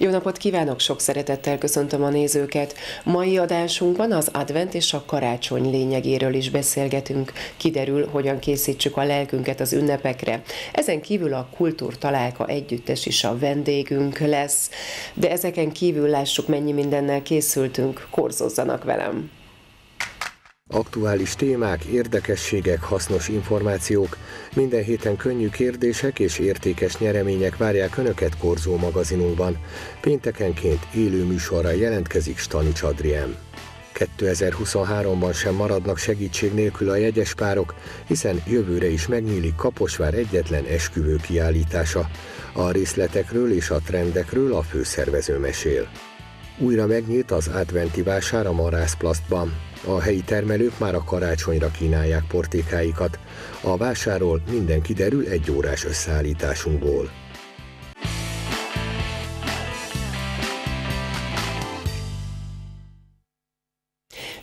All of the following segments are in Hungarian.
Jó napot kívánok, sok szeretettel köszöntöm a nézőket. Mai adásunkban az advent és a karácsony lényegéről is beszélgetünk. Kiderül, hogyan készítsük a lelkünket az ünnepekre. Ezen kívül a Kultúr Találka együttes is a vendégünk lesz. De ezeken kívül lássuk, mennyi mindennel készültünk. Korzozzanak velem! Aktuális témák, érdekességek, hasznos információk, minden héten könnyű kérdések és értékes nyeremények várják Önöket Korzó magazinunkban. Péntekenként élő műsorra jelentkezik Stanics Adrien. 2023-ban sem maradnak segítség nélkül a jegyes párok, hiszen jövőre is megnyílik Kaposvár egyetlen esküvő kiállítása. A részletekről és a trendekről a főszervező mesél. Újra megnyílt az adventi vásár a Marászplasztban. A helyi termelők már a karácsonyra kínálják portékáikat. A vásáról minden kiderül egy órás összeállításunkból.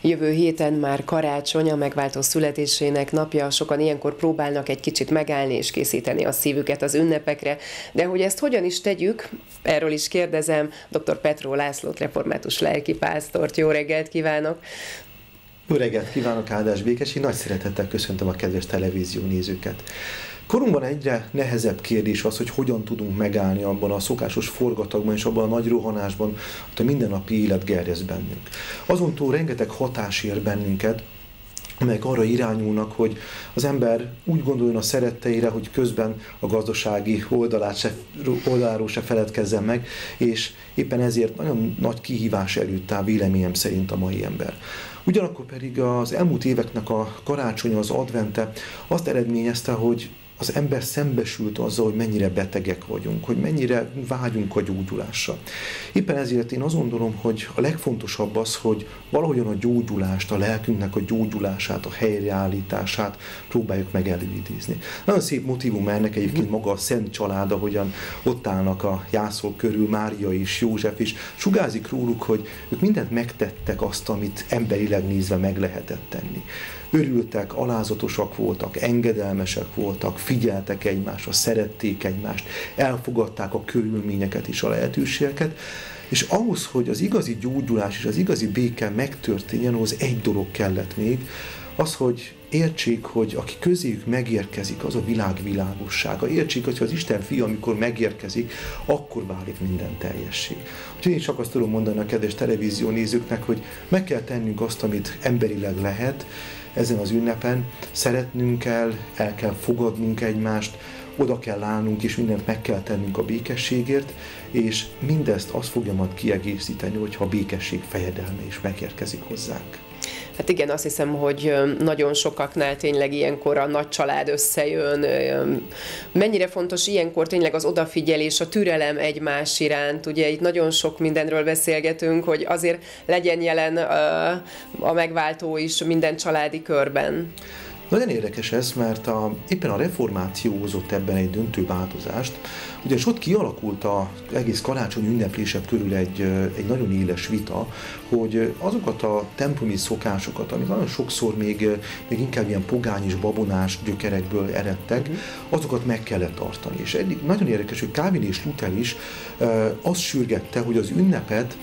Jövő héten már karácsony, a megváltó születésének napja, sokan ilyenkor próbálnak egy kicsit megállni és készíteni a szívüket az ünnepekre, de hogy ezt hogyan is tegyük, erről is kérdezem dr. Petró Lászlót, református lelkipásztort. Jó reggelt kívánok! Jó reggelt kívánok, Áldás Békesi! Nagy szeretettel köszöntöm a kedves televízió nézőket! Korunkban egyre nehezebb kérdés az, hogy hogyan tudunk megállni abban a szokásos forgatagban és abban a nagy rohanásban, hogy a mindennapi élet gerjez bennünk. Azon túl rengeteg hatás ér bennünket, amelyek arra irányulnak, hogy az ember úgy gondoljon a szeretteire, hogy közben a gazdasági oldalát se, oldaláról se feledkezzen meg, és éppen ezért nagyon nagy kihívás előtt áll véleményem szerint a mai ember. Ugyanakkor pedig az elmúlt éveknek a karácsony, az advente azt eredményezte, hogy az ember szembesült azzal, hogy mennyire betegek vagyunk, hogy mennyire vágyunk a gyógyulásra. Éppen ezért én azt gondolom, hogy a legfontosabb az, hogy valahogyan a gyógyulást, a lelkünknek a gyógyulását, a helyreállítását próbáljuk meg előidézni. Nagyon szép motivum ennek egyébként maga a Szent család, ahogyan ott állnak a jászol körül Mária és József, és sugázik róluk, hogy ők mindent megtettek azt, amit emberileg nézve meg lehetett tenni örültek, alázatosak voltak, engedelmesek voltak, figyeltek egymásra, szerették egymást, elfogadták a körülményeket és a lehetőségeket, és ahhoz, hogy az igazi gyógyulás és az igazi béke megtörténjen, ahhoz egy dolog kellett még, az, hogy értsék, hogy aki közéjük megérkezik, az a világ világossága. Értsék, hogy az Isten fia, amikor megérkezik, akkor válik minden teljessé. Úgyhogy én csak azt tudom mondani a kedves televízió nézőknek, hogy meg kell tennünk azt, amit emberileg lehet, ezen az ünnepen szeretnünk kell, el kell fogadnunk egymást, oda kell állnunk, és mindent meg kell tennünk a békességért, és mindezt azt fogja majd kiegészíteni, hogyha a békesség fejedelme is megérkezik hozzánk. Hát igen, azt hiszem, hogy nagyon sokaknál tényleg ilyenkor a nagy család összejön. Mennyire fontos ilyenkor tényleg az odafigyelés, a türelem egymás iránt. Ugye itt nagyon sok mindenről beszélgetünk, hogy azért legyen jelen a megváltó is minden családi körben. Nagyon érdekes ez, mert a, éppen a reformáció hozott ebben egy döntő változást, ugyanis ott kialakult a egész karácsony ünneplések körül egy, egy nagyon éles vita, hogy azokat a templomi szokásokat, amik nagyon sokszor még, még inkább ilyen pogány és babonás gyökerekből eredtek, uh-huh. azokat meg kellett tartani. És eddig nagyon érdekes, hogy Calvin és Luther is azt sürgette, hogy az ünnepet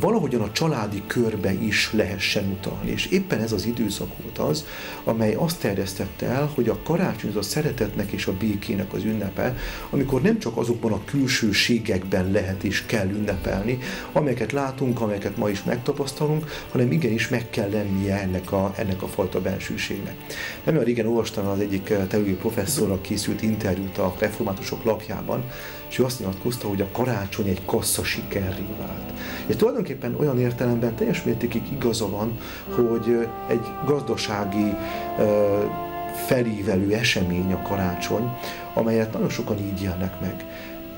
valahogyan a családi körbe is lehessen utalni. És éppen ez az időszak volt az, amely azt terjesztette el, hogy a karácsony az a szeretetnek és a békének az ünnepe, amikor nem csak azokban a külsőségekben lehet és kell ünnepelni, amelyeket látunk, amelyeket ma is megtapasztalunk, hanem igenis meg kell lennie ennek a, ennek a fajta bensőségnek. Nem olyan régen olvastam az egyik teológiai professzorral készült interjút a reformátusok lapjában, és ő azt nyilatkozta, hogy a karácsony egy kassza sikerré vált. És tulajdonképpen olyan értelemben teljes mértékig igaza van, hogy egy gazdasági felívelő esemény a karácsony, amelyet nagyon sokan így élnek meg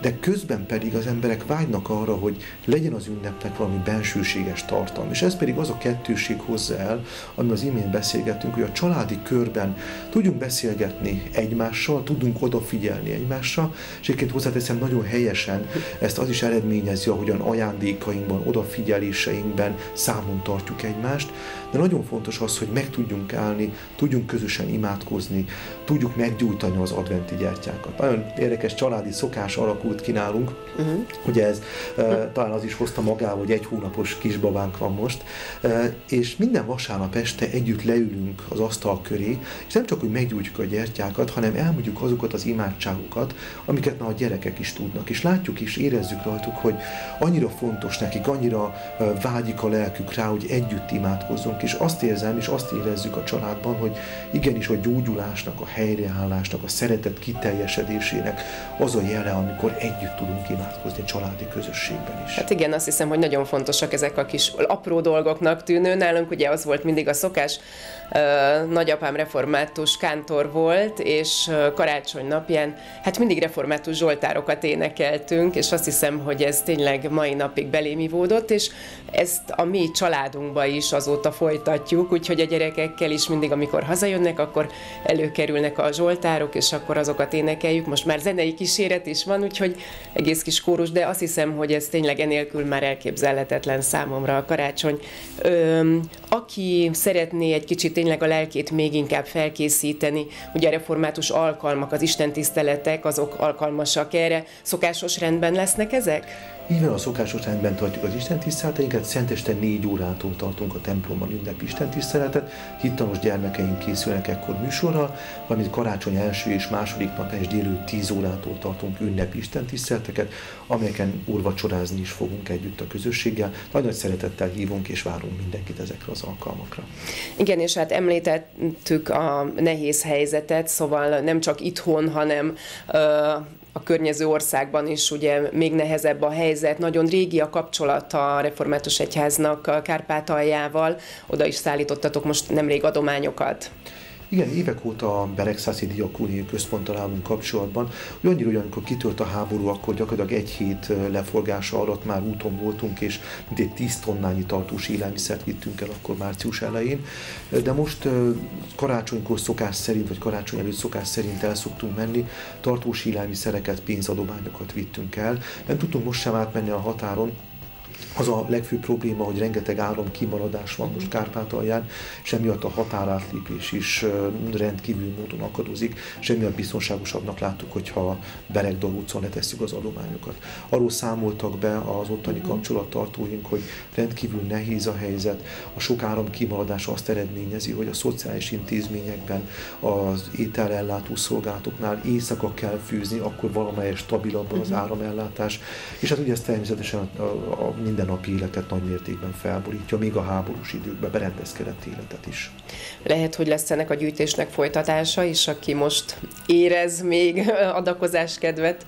de közben pedig az emberek vágynak arra, hogy legyen az ünnepnek valami bensőséges tartalom. És ez pedig az a kettőség hozza el, ami az imént beszélgettünk, hogy a családi körben tudjunk beszélgetni egymással, tudunk odafigyelni egymásra, és egyébként hozzáteszem nagyon helyesen, ezt az is eredményezi, ahogyan ajándékainkban, odafigyeléseinkben számon tartjuk egymást, de nagyon fontos az, hogy meg tudjunk állni, tudjunk közösen imádkozni, tudjuk meggyújtani az adventi gyertyákat. Nagyon érdekes családi szokás alakul alakult ki nálunk. Uh-huh. Ugye ez uh, talán az is hozta magával, hogy egy hónapos kisbabánk van most, uh, és minden vasárnap este együtt leülünk az asztal köré, és nem csak, hogy meggyújtjuk a gyertyákat, hanem elmondjuk azokat az imádságokat, amiket már a gyerekek is tudnak. És látjuk és érezzük rajtuk, hogy annyira fontos nekik, annyira uh, vágyik a lelkük rá, hogy együtt imádkozzunk, és azt érzem, és azt érezzük a családban, hogy igenis a gyógyulásnak, a helyreállásnak, a szeretet kiteljesedésének az a jele, amikor együtt tudunk imádkozni a családi közösségben is. Hát igen, azt hiszem, hogy nagyon fontosak ezek a kis apró dolgoknak tűnő. Nálunk ugye az volt mindig a szokás, nagyapám református kántor volt, és karácsony napján hát mindig református zsoltárokat énekeltünk, és azt hiszem, hogy ez tényleg mai napig belémivódott, és ezt a mi családunkba is azóta folytatjuk, úgyhogy a gyerekekkel is mindig, amikor hazajönnek, akkor előkerülnek a zsoltárok, és akkor azokat énekeljük. Most már zenei kíséret is van, úgyhogy egész kis kórus, de azt hiszem, hogy ez tényleg enélkül már elképzelhetetlen számomra a karácsony. Ö, aki szeretné egy kicsit tényleg a lelkét még inkább felkészíteni, ugye a református alkalmak, az istentiszteletek, azok alkalmasak erre, szokásos rendben lesznek ezek? Így van, a szokásos rendben tartjuk az Isten tiszteleteinket, szenteste négy órától tartunk a templomban ünnep Isten tiszteletet, hittamos gyermekeink készülnek ekkor műsorral, valamint karácsony első és második napján és délőtt 10 órától tartunk ünnep Isten tiszteleteket, amelyeken úrvacsorázni is fogunk együtt a közösséggel. Nagy nagy szeretettel hívunk és várunk mindenkit ezekre az alkalmakra. Igen, és hát említettük a nehéz helyzetet, szóval nem csak itthon, hanem a környező országban is ugye még nehezebb a helyzet. Nagyon régi a kapcsolat a református egyháznak Kárpátaljával. Oda is szállítottatok most nemrég adományokat. Igen, évek óta a Beregszászi Diakóniai Központtal állunk kapcsolatban, hogy annyira, hogy amikor kitört a háború, akkor gyakorlatilag egy hét leforgása alatt már úton voltunk, és egy 10 tonnányi tartós élelmiszert vittünk el akkor március elején. De most karácsonykor szokás szerint, vagy karácsony előtt szokás szerint el szoktunk menni, tartós élelmiszereket, pénzadományokat vittünk el. Nem tudtunk most sem átmenni a határon, az a legfőbb probléma, hogy rengeteg áram kimaradás van most Kárpátalján, és emiatt a határátlépés is rendkívül módon akadozik, és emiatt biztonságosabbnak láttuk, hogyha Beregdal utcán letesszük az adományokat. Arról számoltak be az ottani kapcsolattartóink, hogy rendkívül nehéz a helyzet, a sok áram kimaradás azt eredményezi, hogy a szociális intézményekben, az ételellátó szolgálatoknál éjszaka kell fűzni, akkor valamelyes stabilabban az mhm. áramellátás, és hát ugye ez természetesen a, a, a mindennapi életet nagy mértékben felborítja, még a háborús időkben berendezkedett életet is. Lehet, hogy lesz ennek a gyűjtésnek folytatása is, aki most érez még adakozás kedvet.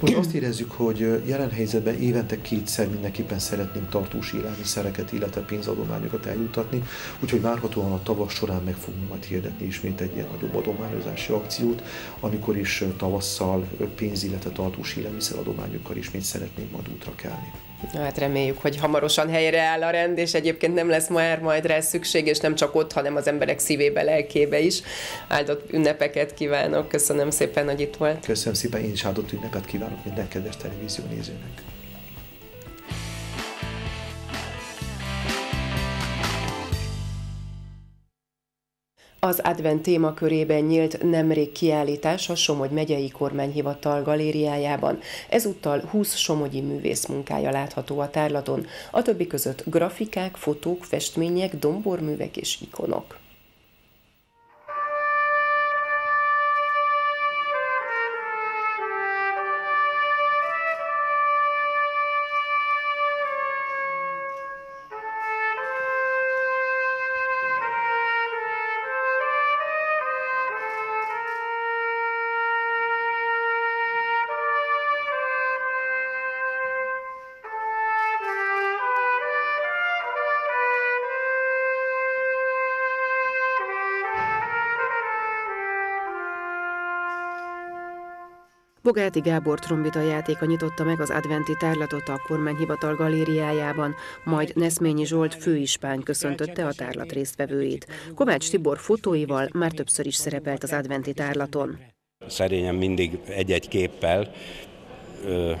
Most azt érezzük, hogy jelen helyzetben évente kétszer mindenképpen szeretnénk tartós élelmiszereket, illetve pénzadományokat eljutatni, úgyhogy várhatóan a tavasz során meg fogunk majd hirdetni ismét egy ilyen nagyobb adományozási akciót, amikor is tavasszal pénz, illetve tartós élelmiszeradományokkal ismét szeretnénk majd útra kelni. Hát reméljük, hogy hamarosan helyre áll a rend, és egyébként nem lesz már majd rá szükség, és nem csak ott, hanem az emberek szívébe, lelkébe is. Áldott ünnepeket kívánok, köszönöm szépen, hogy itt volt. Köszönöm szépen, én is áldott ünnepet kívánok minden kedves televízió nézőnek. Az advent témakörében nyílt nemrég kiállítás a Somogy megyei kormányhivatal galériájában. Ezúttal 20 somogyi művész munkája látható a tárlaton, a többi között grafikák, fotók, festmények, domborművek és ikonok. Bogáti Gábor trombita játéka nyitotta meg az adventi tárlatot a kormányhivatal galériájában, majd Neszményi Zsolt főispány köszöntötte a tárlat résztvevőit. Kovács Tibor fotóival már többször is szerepelt az adventi tárlaton. Szerényen mindig egy-egy képpel ö,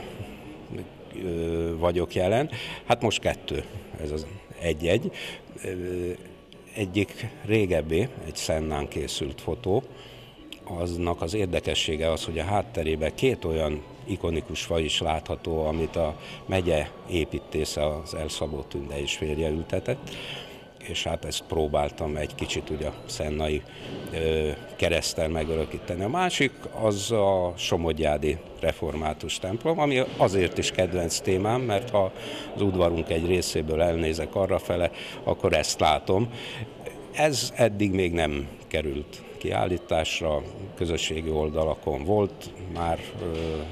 ö, vagyok jelen. Hát most kettő, ez az egy-egy. Egyik régebbi, egy szennán készült fotó, aznak az érdekessége az, hogy a hátterében két olyan ikonikus fa is látható, amit a megye építésze az Elszabó Tünde és férje ültetett és hát ezt próbáltam egy kicsit ugye a szennai ö, keresztel megörökíteni. A másik az a Somodjádi református templom, ami azért is kedvenc témám, mert ha az udvarunk egy részéből elnézek arrafele, akkor ezt látom. Ez eddig még nem került kiállításra, közösségi oldalakon volt már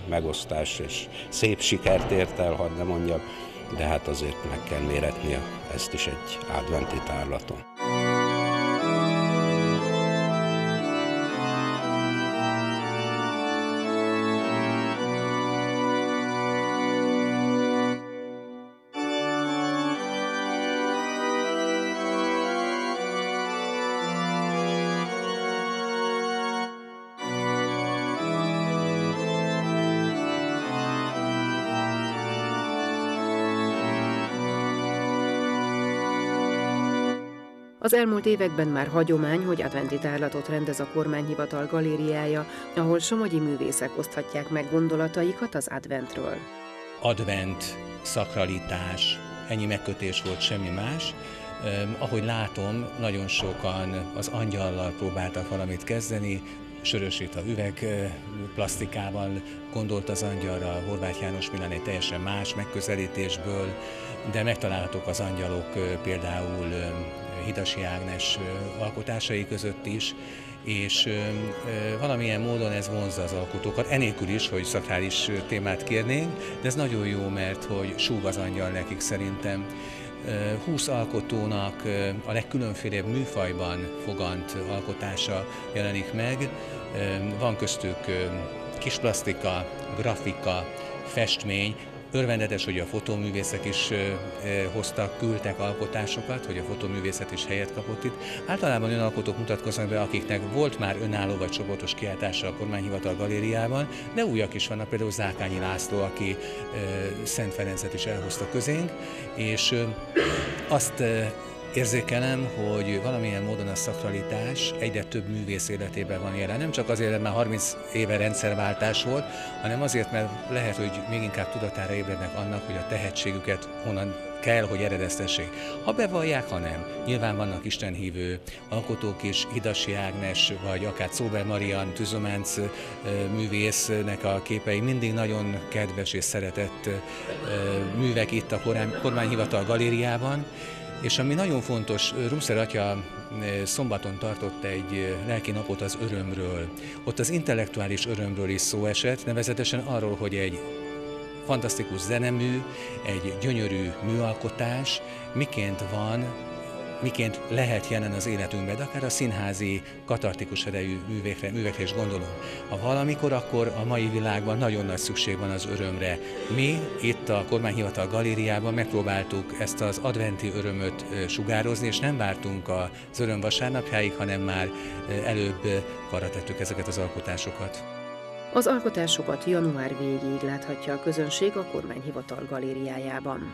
megosztás, és szép sikert ért el, hadd ne mondjam, de hát azért meg kell méretnie ezt is egy adventi tárlaton. Az elmúlt években már hagyomány, hogy adventi tárlatot rendez a kormányhivatal galériája, ahol somogyi művészek oszthatják meg gondolataikat az adventről. Advent, szakralitás, ennyi megkötés volt, semmi más. Ahogy látom, nagyon sokan az angyallal próbáltak valamit kezdeni, sörösít a üveg plastikával, gondolt az angyalra, Horváth János Milán egy teljesen más megközelítésből, de megtalálhatók az angyalok például Hidasi Ágnes alkotásai között is, és valamilyen módon ez vonzza az alkotókat, enélkül is, hogy szakrális témát kérnénk, de ez nagyon jó, mert hogy súg az angyal nekik szerintem. 20 alkotónak a legkülönfélebb műfajban fogant alkotása jelenik meg. Van köztük kisplasztika, grafika, festmény, Örvendetes, hogy a fotóművészek is hoztak, küldtek alkotásokat, hogy a fotóművészet is helyet kapott itt. Általában olyan alkotók mutatkoznak be, akiknek volt már önálló vagy csoportos kiáltása a kormányhivatal galériában, de újak is vannak, például Zákányi László, aki Szent Ferencet is elhozta közénk, és azt érzékelem, hogy valamilyen módon a szakralitás egyre több művész életében van jelen. Nem csak azért, mert már 30 éve rendszerváltás volt, hanem azért, mert lehet, hogy még inkább tudatára ébrednek annak, hogy a tehetségüket honnan kell, hogy eredeztessék. Ha bevallják, ha nem. Nyilván vannak istenhívő alkotók is, Hidasi Ágnes, vagy akár Szóber Marian, Tüzománc művésznek a képei mindig nagyon kedves és szeretett művek itt a kormányhivatal galériában, és ami nagyon fontos, Rumszer atya szombaton tartott egy lelki napot az örömről. Ott az intellektuális örömről is szó esett, nevezetesen arról, hogy egy fantasztikus zenemű, egy gyönyörű műalkotás miként van miként lehet jelen az életünkben, de akár a színházi katartikus erejű művekre, művekre is gondolunk. Ha valamikor, akkor a mai világban nagyon nagy szükség van az örömre. Mi itt a kormányhivatal galériában megpróbáltuk ezt az adventi örömöt sugározni, és nem vártunk az öröm vasárnapjáig, hanem már előbb tettük ezeket az alkotásokat. Az alkotásokat január végéig láthatja a közönség a kormányhivatal galériájában.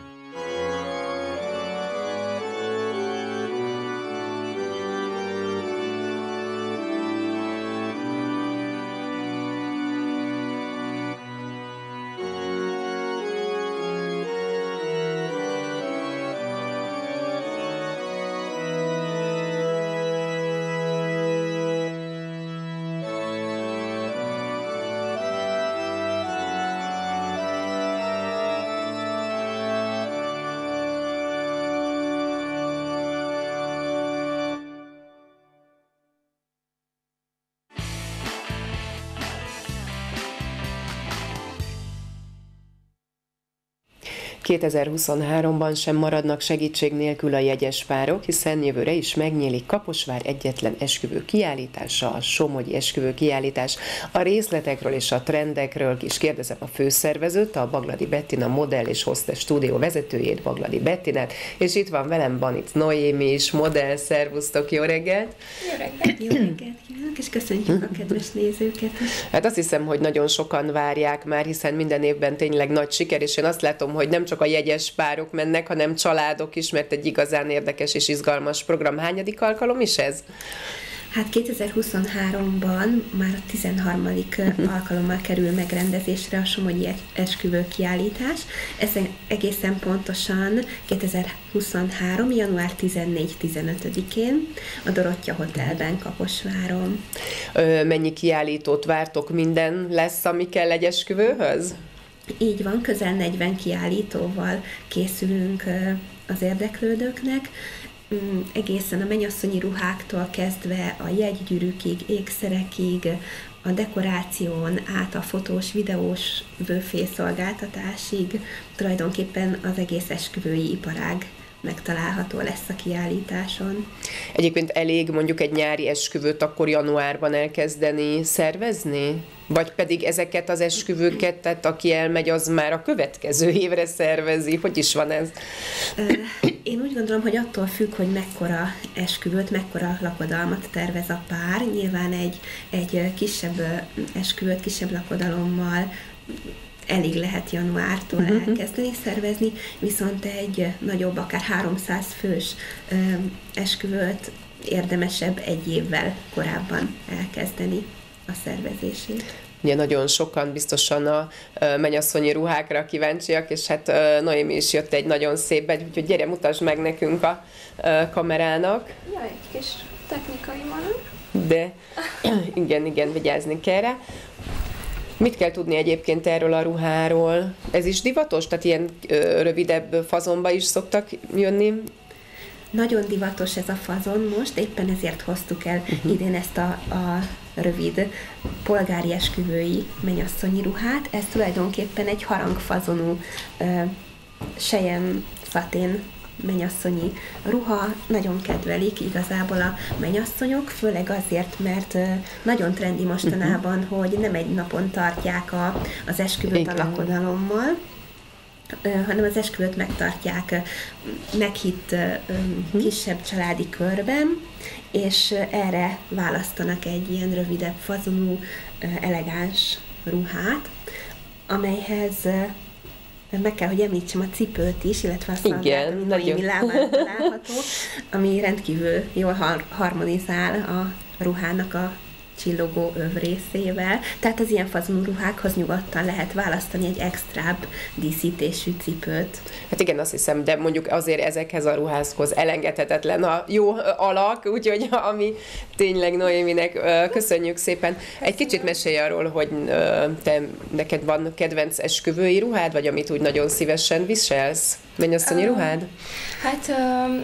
2023-ban sem maradnak segítség nélkül a jegyes párok, hiszen jövőre is megnyílik Kaposvár egyetlen esküvő kiállítása, a Somogyi esküvő kiállítás. A részletekről és a trendekről is kérdezem a főszervezőt, a Bagladi Bettina modell és hostes stúdió vezetőjét, Bagladi Bettinát, és itt van velem Banit Noémi is, modell, szervusztok, jó reggelt! Jó reggelt, jó reggelt kívánok, és köszönjük a kedves nézőket is. Hát azt hiszem, hogy nagyon sokan várják már, hiszen minden évben tényleg nagy siker, és én azt látom, hogy nem csak a jegyes párok mennek, hanem családok is, mert egy igazán érdekes és izgalmas program. Hányadik alkalom is ez? Hát 2023-ban már a 13. Uh-huh. alkalommal kerül megrendezésre a Somogyi esküvő kiállítás. Ez egészen pontosan 2023. január 14-15-én a Dorottya Hotelben Kaposváron. Ö, mennyi kiállítót vártok? Minden lesz, ami kell egy esküvőhöz? Így van, közel 40 kiállítóval készülünk az érdeklődőknek, mm, egészen a mennyasszonyi ruháktól kezdve a jegygyűrűkig, ékszerekig, a dekoráción át a fotós, videós vőfészolgáltatásig tulajdonképpen az egész esküvői iparág megtalálható lesz a kiállításon. Egyébként elég mondjuk egy nyári esküvőt akkor januárban elkezdeni szervezni? Vagy pedig ezeket az esküvőket, tehát aki elmegy, az már a következő évre szervezi? Hogy is van ez? Én úgy gondolom, hogy attól függ, hogy mekkora esküvőt, mekkora lakodalmat tervez a pár. Nyilván egy, egy kisebb esküvőt, kisebb lakodalommal elég lehet januártól uh-huh. elkezdeni szervezni, viszont egy nagyobb, akár 300 fős ö, esküvőt érdemesebb egy évvel korábban elkezdeni a szervezését. Ugye nagyon sokan biztosan a mennyasszonyi ruhákra kíváncsiak, és hát Noémi is jött egy nagyon szép egy, úgyhogy gyere, mutasd meg nekünk a kamerának. Ja, egy kis technikai van. De igen, igen, vigyázni kell rá. Mit kell tudni egyébként erről a ruháról? Ez is divatos? Tehát ilyen ö, rövidebb fazonba is szoktak jönni? Nagyon divatos ez a fazon most, éppen ezért hoztuk el uh-huh. idén ezt a, a rövid polgári esküvői mennyasszonyi ruhát. Ez tulajdonképpen egy harangfazonú ö, sejem szatén mennyasszonyi ruha, nagyon kedvelik igazából a mennyasszonyok, főleg azért, mert nagyon trendi mostanában, uh-huh. hogy nem egy napon tartják a, az esküvőt a lakodalommal, hanem az esküvőt megtartják meghitt uh-huh. kisebb családi körben, és erre választanak egy ilyen rövidebb fazonú, elegáns ruhát, amelyhez meg kell, hogy említsem a cipőt is, illetve a szandát, Igen, ami nagyon. lábán található, ami rendkívül jól har- harmonizál a ruhának a csillogó övrészével, tehát az ilyen fazonú ruhákhoz nyugodtan lehet választani egy extrább díszítésű cipőt. Hát igen, azt hiszem, de mondjuk azért ezekhez a ruházhoz elengedhetetlen a jó alak, úgyhogy ami tényleg Noéminek köszönjük szépen. Egy kicsit mesélj arról, hogy te, neked van kedvenc esküvői ruhád, vagy amit úgy nagyon szívesen viselsz? Mennyasszonyi ruhád? Hát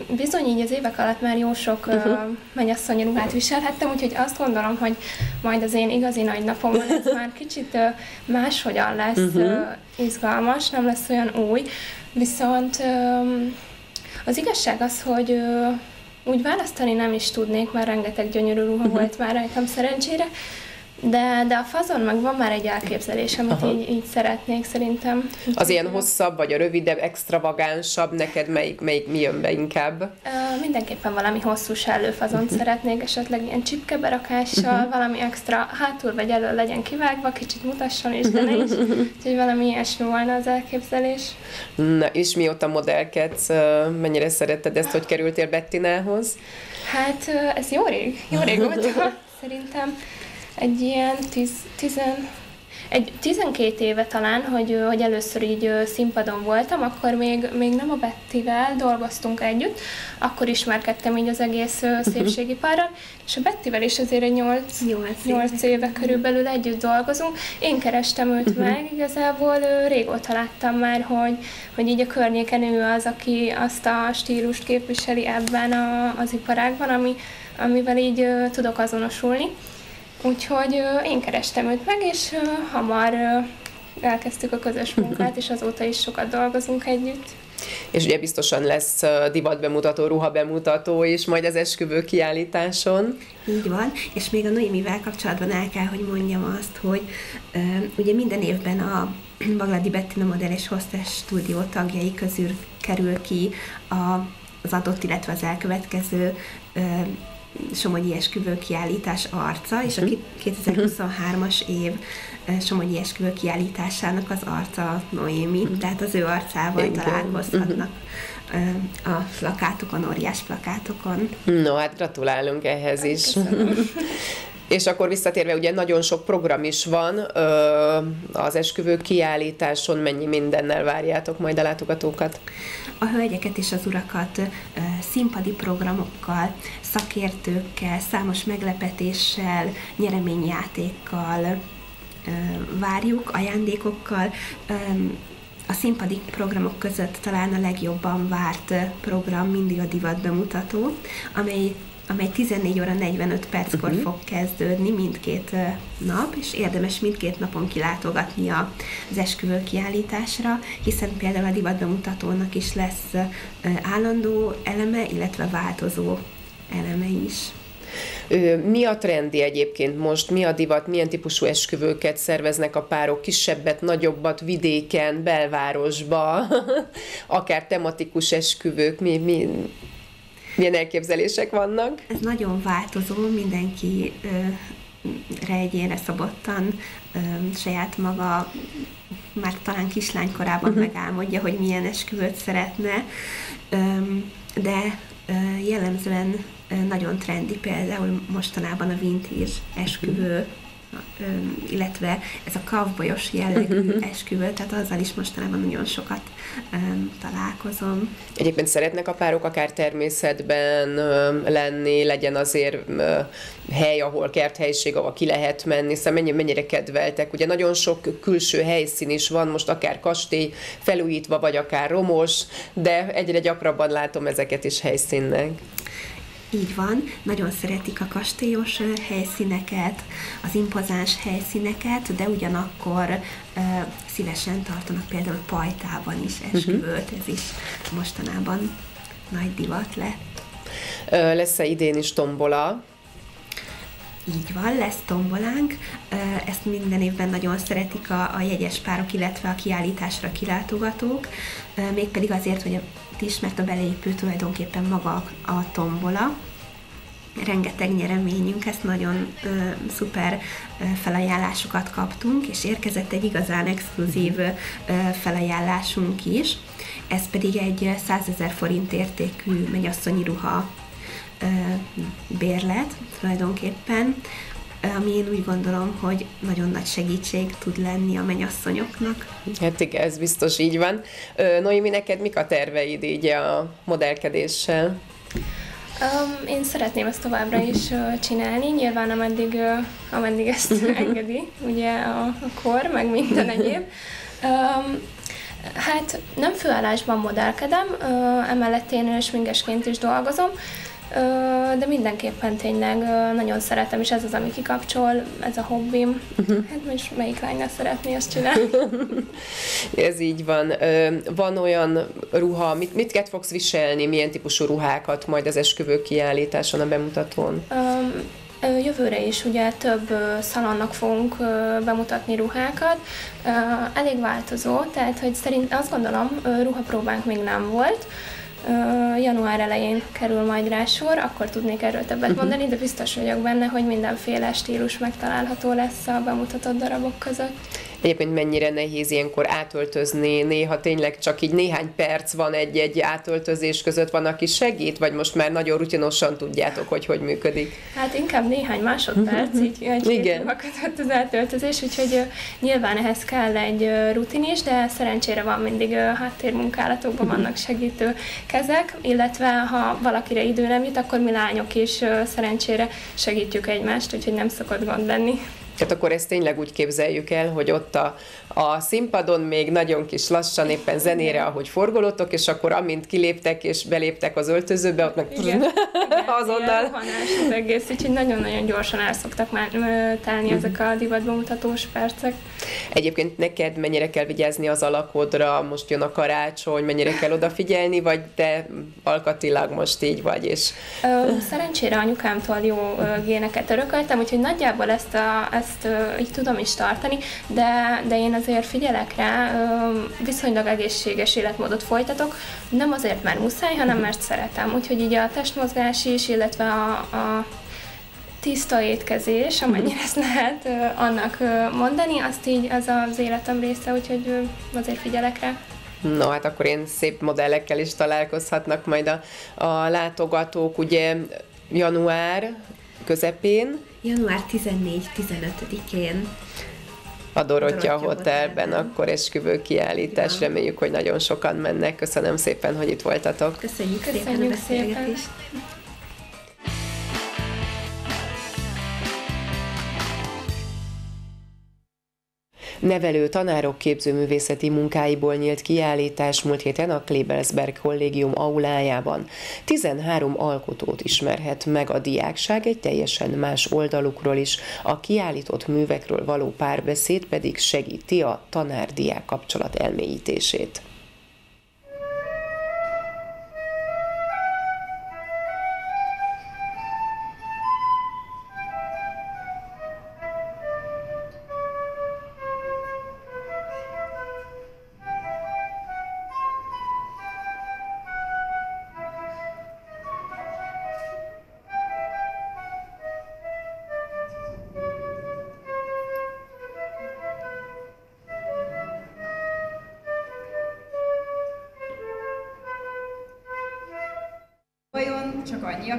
bizony így az évek alatt már jó sok uh-huh. mennyasszonyi ruhát viselhettem, úgyhogy azt gondolom, hogy majd az én igazi nagy napomban ez már kicsit máshogyan lesz uh-huh. izgalmas, nem lesz olyan új, viszont az igazság az, hogy úgy választani nem is tudnék, mert rengeteg gyönyörű ruha uh-huh. volt már rajtam szerencsére, de, de a fazon meg van már egy elképzelés, amit így, így szeretnék szerintem. Az ilyen hosszabb, vagy a rövidebb, extravagánsabb, neked melyik, melyik mi jön be inkább? Uh, mindenképpen valami hosszú sellőfazont uh-huh. szeretnék, esetleg ilyen csipkeberakással, uh-huh. valami extra hátul vagy elő legyen kivágva, kicsit mutasson is, de ne is. Úgyhogy valami ilyesmi volna az elképzelés. Na, és mióta modellkedsz, mennyire szeretted ezt, hogy kerültél Bettinához? Hát ez jó rég, jó régóta szerintem egy ilyen tíz, tizen, egy 12 éve talán, hogy, hogy először így színpadon voltam, akkor még, még nem a Bettivel dolgoztunk együtt, akkor ismerkedtem így az egész szépségipáron, és a Bettivel is azért egy 8, 8, 8 éve körülbelül együtt dolgozunk. Én kerestem őt uh-huh. meg, igazából régóta láttam már, hogy, hogy így a környéken ő az, aki azt a stílust képviseli ebben a, az iparágban, ami, amivel így tudok azonosulni. Úgyhogy én kerestem őt meg, és hamar elkezdtük a közös munkát, és azóta is sokat dolgozunk együtt. És ugye biztosan lesz divat bemutató, ruha bemutató is majd az esküvő kiállításon. Így van, és még a Noémivel kapcsolatban el kell, hogy mondjam azt, hogy uh, ugye minden évben a Bagladi Bettina Modell és Hostess stúdió tagjai közül kerül ki a, az adott, illetve az elkövetkező uh, Somogyi esküvő kiállítás arca, és a 2023-as mhm. év Somogyi esküvő kiállításának az arca Noémi, uh-huh. tehát az ő arcával Igen. találkozhatnak a plakátokon, óriás plakátokon. No, hát gratulálunk ehhez is. És akkor visszatérve, ugye nagyon sok program is van az esküvő kiállításon, mennyi mindennel várjátok majd a látogatókat? A hölgyeket és az urakat színpadi programokkal, szakértőkkel, számos meglepetéssel, nyereményjátékkal várjuk, ajándékokkal. A színpadi programok között talán a legjobban várt program mindig a divat bemutató, amely amely 14 óra 45 perckor uh-huh. fog kezdődni mindkét nap, és érdemes mindkét napon kilátogatni az esküvő kiállításra, hiszen például a divatbemutatónak is lesz állandó eleme, illetve változó eleme is. Mi a trendi egyébként most? Mi a divat? Milyen típusú esküvőket szerveznek a párok? Kisebbet, nagyobbat, vidéken, belvárosba? Akár tematikus esküvők? Mi, mi, milyen elképzelések vannak? Ez nagyon változó, mindenki egyénre szabottan saját maga már talán kislánykorában uh-huh. megálmodja, hogy milyen esküvőt szeretne, de jellemzően nagyon trendi például mostanában a vintage esküvő, illetve ez a kavbolyos jellegű mhm. esküvő, tehát azzal is mostanában nagyon sokat um, találkozom. Egyébként szeretnek a párok akár természetben um, lenni, legyen azért um, hely, ahol kerthelyiség, ahol ki lehet menni, szóval mennyi, mennyire kedveltek. Ugye nagyon sok külső helyszín is van, most akár kastély felújítva, vagy akár romos, de egyre gyakrabban látom ezeket is helyszínnek. Így van, nagyon szeretik a kastélyos helyszíneket, az impozáns helyszíneket, de ugyanakkor uh, szívesen tartanak például pajtában is mhm. esküvőt, ez is mostanában nagy divat lett. Lesz-e idén is tombola? Így van, lesz tombolánk, ezt minden évben nagyon szeretik a, a jegyes párok, illetve a kiállításra kilátogatók, mégpedig azért, hogy is, mert a beleépül tulajdonképpen maga a tombola, rengeteg nyereményünk, ezt nagyon ö, szuper ö, felajánlásokat kaptunk, és érkezett egy igazán exkluzív ö, felajánlásunk is, ez pedig egy 100 ezer forint értékű mennyasszonyi ruha ö, bérlet tulajdonképpen, ami én úgy gondolom, hogy nagyon nagy segítség tud lenni a mennyasszonyoknak. Hát igen, ez biztos így van. Noémi, neked mik a terveid így a modellkedéssel? Um, én szeretném ezt továbbra is uh, csinálni, nyilván ameddig, uh, ameddig ezt engedi, ugye a, a kor, meg minden egyéb. Um, hát nem főállásban modellkedem, uh, emellett én smingesként is dolgozom, de mindenképpen tényleg nagyon szeretem, és ez az, ami kikapcsol, ez a hobbim. Uh-huh. Hát most melyik lánynak szeretné ezt csinálni? ez így van. Van olyan ruha, mit, mit fogsz viselni, milyen típusú ruhákat majd az esküvő kiállításon, a bemutatón? Um, Jövőre is ugye több szalonnak fogunk bemutatni ruhákat. Elég változó, tehát hogy szerint azt gondolom, ruhapróbánk még nem volt, január elején kerül majd rá sor, akkor tudnék erről többet uh-huh. mondani, de biztos vagyok benne, hogy mindenféle stílus megtalálható lesz a bemutatott darabok között. Egyébként mennyire nehéz ilyenkor átöltözni, néha tényleg csak így néhány perc van egy-egy átöltözés között, van, aki segít, vagy most már nagyon rutinosan tudjátok, hogy hogy működik? Hát inkább néhány másodperc, így egy Igen. az átöltözés, úgyhogy uh, nyilván ehhez kell egy uh, rutin is, de szerencsére van mindig uh, háttérmunkálatokban vannak segítő kezek, illetve ha valakire idő nem jut, akkor mi lányok is szerencsére segítjük egymást, úgyhogy nem szokott gond lenni. Tehát akkor ezt tényleg úgy képzeljük el, hogy ott a, a színpadon még nagyon kis lassan éppen zenére, ahogy forgolódtok, és akkor amint kiléptek és beléptek az öltözőbe, ott meg igen, azonnal. Igen, az egész, úgyhogy nagyon-nagyon gyorsan el szoktak már telni ezek a divatbemutatós percek. Egyébként neked mennyire kell vigyázni az alakodra, most jön a karácsony, mennyire kell odafigyelni, vagy te alkatilag most így vagy? És... Szerencsére anyukámtól jó géneket örököltem, úgyhogy nagyjából ezt, a, ezt így tudom is tartani, de, de én azért figyelek rá, viszonylag egészséges életmódot folytatok, nem azért, mert muszáj, hanem mert szeretem. Úgyhogy így a testmozgás is, illetve a, a tiszta étkezés, amennyire ezt lehet annak mondani, azt így az az életem része, úgyhogy azért figyelek rá. No, hát akkor én szép modellekkel is találkozhatnak majd a, a látogatók, ugye január közepén. Január 14-15-én a Dorottya, Dorottya Hotelben, Hotel. akkor esküvő kiállítás. Ja. Reméljük, hogy nagyon sokan mennek. Köszönöm szépen, hogy itt voltatok. Köszönjük, Köszönjük szépen a beszélgetést. Szépen. Nevelő tanárok képzőművészeti munkáiból nyílt kiállítás múlt héten a Klebelsberg kollégium aulájában. 13 alkotót ismerhet meg a diákság egy teljesen más oldalukról is, a kiállított művekről való párbeszéd pedig segíti a tanár-diák kapcsolat elmélyítését.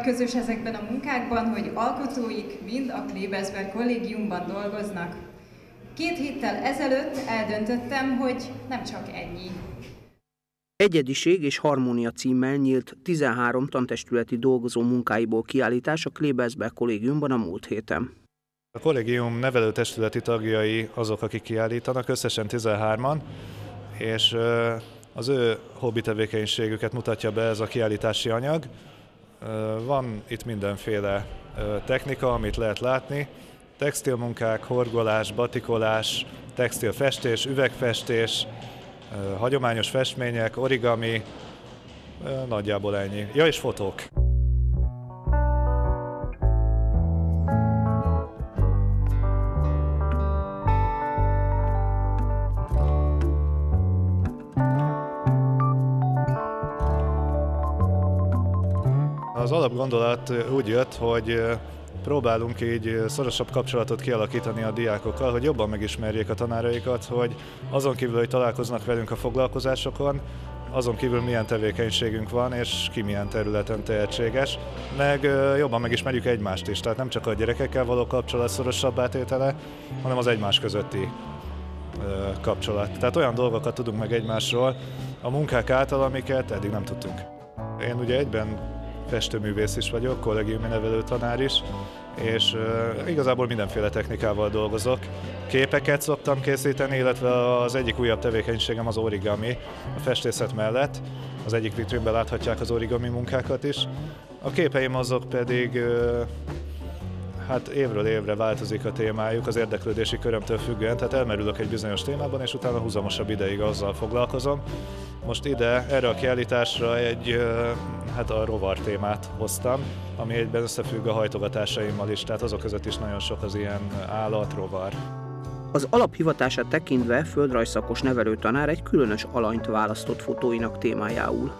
Közös ezekben a munkákban, hogy alkotóik mind a Klebesberg kollégiumban dolgoznak. Két héttel ezelőtt eldöntöttem, hogy nem csak ennyi. Egyediség és harmónia címmel nyílt 13 tantestületi dolgozó munkáiból kiállítás a Klebesberg kollégiumban a múlt héten. A kollégium nevelőtestületi tagjai azok, akik kiállítanak, összesen 13-an, és az ő hobbi tevékenységüket mutatja be ez a kiállítási anyag. Van itt mindenféle technika, amit lehet látni. Textilmunkák, horgolás, batikolás, textilfestés, üvegfestés, hagyományos festmények, origami, nagyjából ennyi. Ja, és fotók. Alapgondolat úgy jött, hogy próbálunk így szorosabb kapcsolatot kialakítani a diákokkal, hogy jobban megismerjék a tanáraikat, hogy azon kívül, hogy találkoznak velünk a foglalkozásokon, azon kívül milyen tevékenységünk van, és ki milyen területen tehetséges, meg jobban megismerjük egymást is, tehát nem csak a gyerekekkel való kapcsolat szorosabb átétele, hanem az egymás közötti kapcsolat. Tehát olyan dolgokat tudunk meg egymásról a munkák által, amiket eddig nem tudtunk. Én ugye egyben festőművész is vagyok, kollégiumi nevelő tanár is, és uh, igazából mindenféle technikával dolgozok. Képeket szoktam készíteni, illetve az egyik újabb tevékenységem az origami, a festészet mellett. Az egyik vitrínben láthatják az origami munkákat is. A képeim azok pedig uh, hát évről évre változik a témájuk az érdeklődési körömtől függően, tehát elmerülök egy bizonyos témában, és utána húzamosabb ideig azzal foglalkozom. Most ide, erre a kiállításra egy, hát a rovar témát hoztam, ami egyben összefügg a hajtogatásaimmal is, tehát azok között is nagyon sok az ilyen állat, rovar. Az alaphivatását tekintve földrajzszakos nevelőtanár egy különös alanyt választott fotóinak témájául.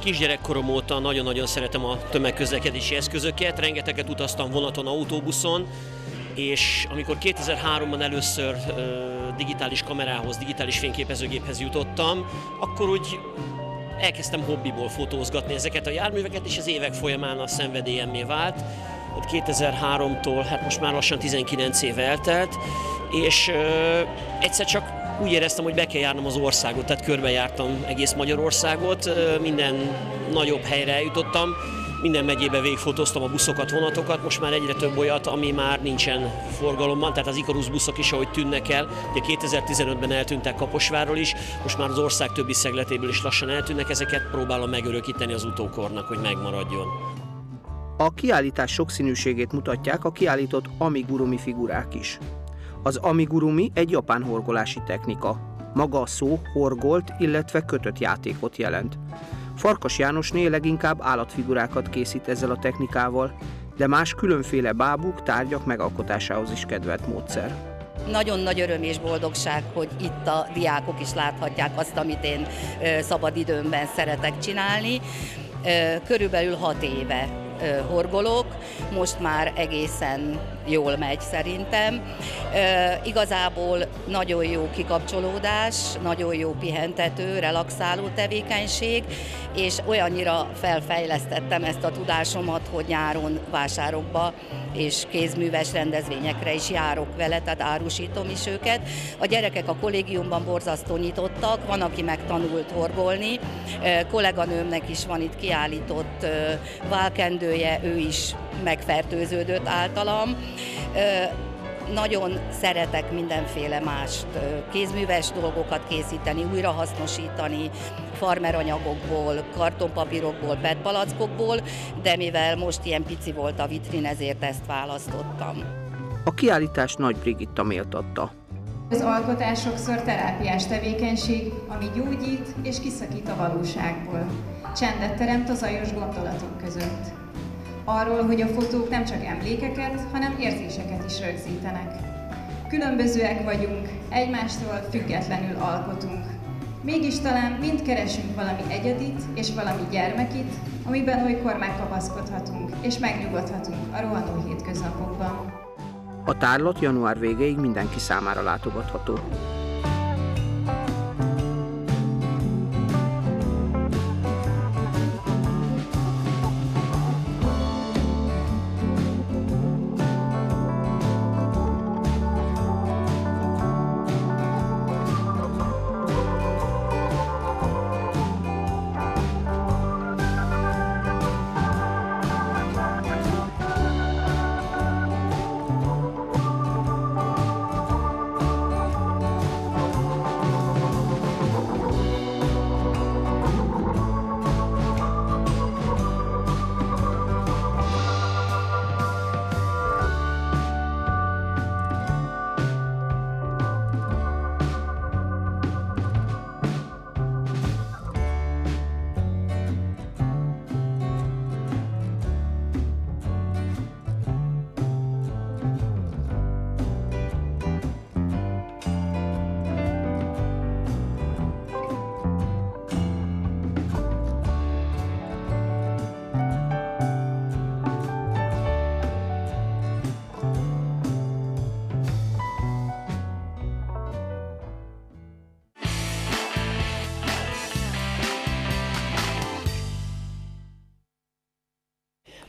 Kisgyerekkorom óta nagyon-nagyon szeretem a tömegközlekedési eszközöket, rengeteget utaztam vonaton, autóbuszon, és amikor 2003-ban először digitális kamerához, digitális fényképezőgéphez jutottam, akkor úgy elkezdtem hobbiból fotózgatni ezeket a járműveket, és az évek folyamán a szenvedélyemmé vált. 2003-tól, hát most már lassan 19 év eltelt, és ö, egyszer csak úgy éreztem, hogy be kell járnom az országot, tehát körbejártam egész Magyarországot, minden nagyobb helyre eljutottam, minden megyébe végigfotóztam a buszokat, vonatokat, most már egyre több olyat, ami már nincsen forgalomban, tehát az Ikarus buszok is, ahogy tűnnek el. Ugye 2015-ben eltűntek Kaposvárról is, most már az ország többi szegletéből is lassan eltűnnek, ezeket próbálom megörökíteni az utókornak, hogy megmaradjon. A kiállítás sokszínűségét mutatják a kiállított amigurumi figurák is. Az amigurumi egy japán horgolási technika. Maga a szó horgolt, illetve kötött játékot jelent. Farkas Jánosné leginkább állatfigurákat készít ezzel a technikával, de más különféle bábuk, tárgyak megalkotásához is kedvelt módszer. Nagyon nagy öröm és boldogság, hogy itt a diákok is láthatják azt, amit én szabadidőmben szeretek csinálni. Körülbelül hat éve horgolok, most már egészen jól megy szerintem. Igazából nagyon jó kikapcsolódás, nagyon jó pihentető, relaxáló tevékenység, és olyannyira felfejlesztettem ezt a tudásomat, hogy nyáron vásárokba és kézműves rendezvényekre is járok vele, tehát árusítom is őket. A gyerekek a kollégiumban borzasztó nyitottak, van, aki megtanult horgolni, kolléganőmnek is van itt kiállított válkendője, ő is megfertőződött általam nagyon szeretek mindenféle mást, kézműves dolgokat készíteni, újrahasznosítani, farmeranyagokból, kartonpapírokból, petpalackokból, de mivel most ilyen pici volt a vitrin, ezért ezt választottam. A kiállítás Nagy Brigitta méltatta. Az alkotás sokszor terápiás tevékenység, ami gyógyít és kiszakít a valóságból. Csendet teremt az ajos gondolatok között arról, hogy a fotók nem csak emlékeket, hanem érzéseket is rögzítenek. Különbözőek vagyunk, egymástól függetlenül alkotunk. Mégis talán mind keresünk valami egyedit és valami gyermekit, amiben olykor megkapaszkodhatunk és megnyugodhatunk a rohanó hétköznapokban. A tárlat január végéig mindenki számára látogatható.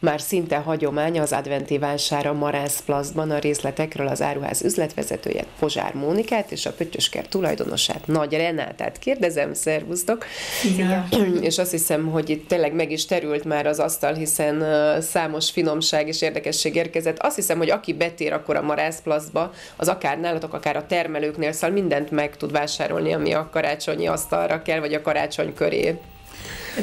Már szinte hagyomány az adventi vásár a Marász Plazban a részletekről az áruház üzletvezetője Pozsár Mónikát és a Pöttyösker tulajdonosát Nagy Renátát kérdezem, szervusztok! Ja. És azt hiszem, hogy itt tényleg meg is terült már az asztal, hiszen számos finomság és érdekesség érkezett. Azt hiszem, hogy aki betér akkor a Marász Plazba, az akár nálatok, akár a termelőknél, szóval mindent meg tud vásárolni, ami a karácsonyi asztalra kell, vagy a karácsony köré.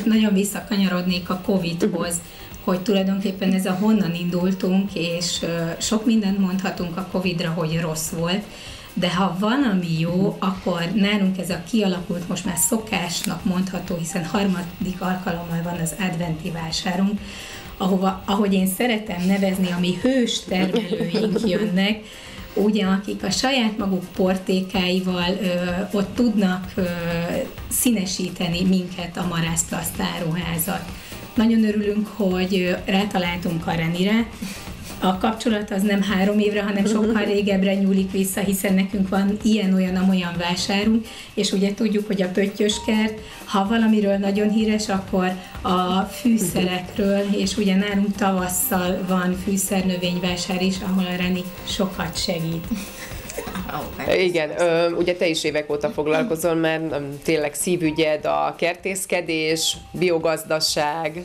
Nagyon visszakanyarodnék a Covid-hoz. Uh-huh hogy tulajdonképpen ez a honnan indultunk, és sok mindent mondhatunk a Covid-ra, hogy rossz volt, de ha van, ami jó, akkor nálunk ez a kialakult, most már szokásnak mondható, hiszen harmadik alkalommal van az adventi vásárunk, ahova, ahogy én szeretem nevezni, ami hős termelőink jönnek, ugye, akik a saját maguk portékáival ö, ott tudnak ö, színesíteni minket, a marászplasztáruházat. Nagyon örülünk, hogy rátaláltunk a Renire, a kapcsolat az nem három évre, hanem sokkal régebbre nyúlik vissza, hiszen nekünk van ilyen-olyan, amolyan vásárunk, és ugye tudjuk, hogy a pöttyöskert, ha valamiről nagyon híres, akkor a fűszerekről, és ugye nálunk tavasszal van fűszernövényvásár is, ahol a Reni sokat segít. Oh, Igen, ö, ugye te is évek óta foglalkozol, mert tényleg szívügyed a kertészkedés, biogazdaság.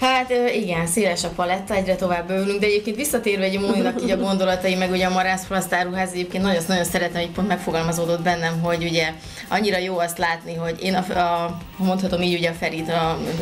Hát igen, széles a paletta, egyre tovább bővülünk, de egyébként visszatérve egy Móninak így a gondolatai, meg ugye a Marász Plasztáruház egyébként nagyon-nagyon szeretem, hogy pont megfogalmazódott bennem, hogy ugye annyira jó azt látni, hogy én a, a mondhatom így ugye a Ferit,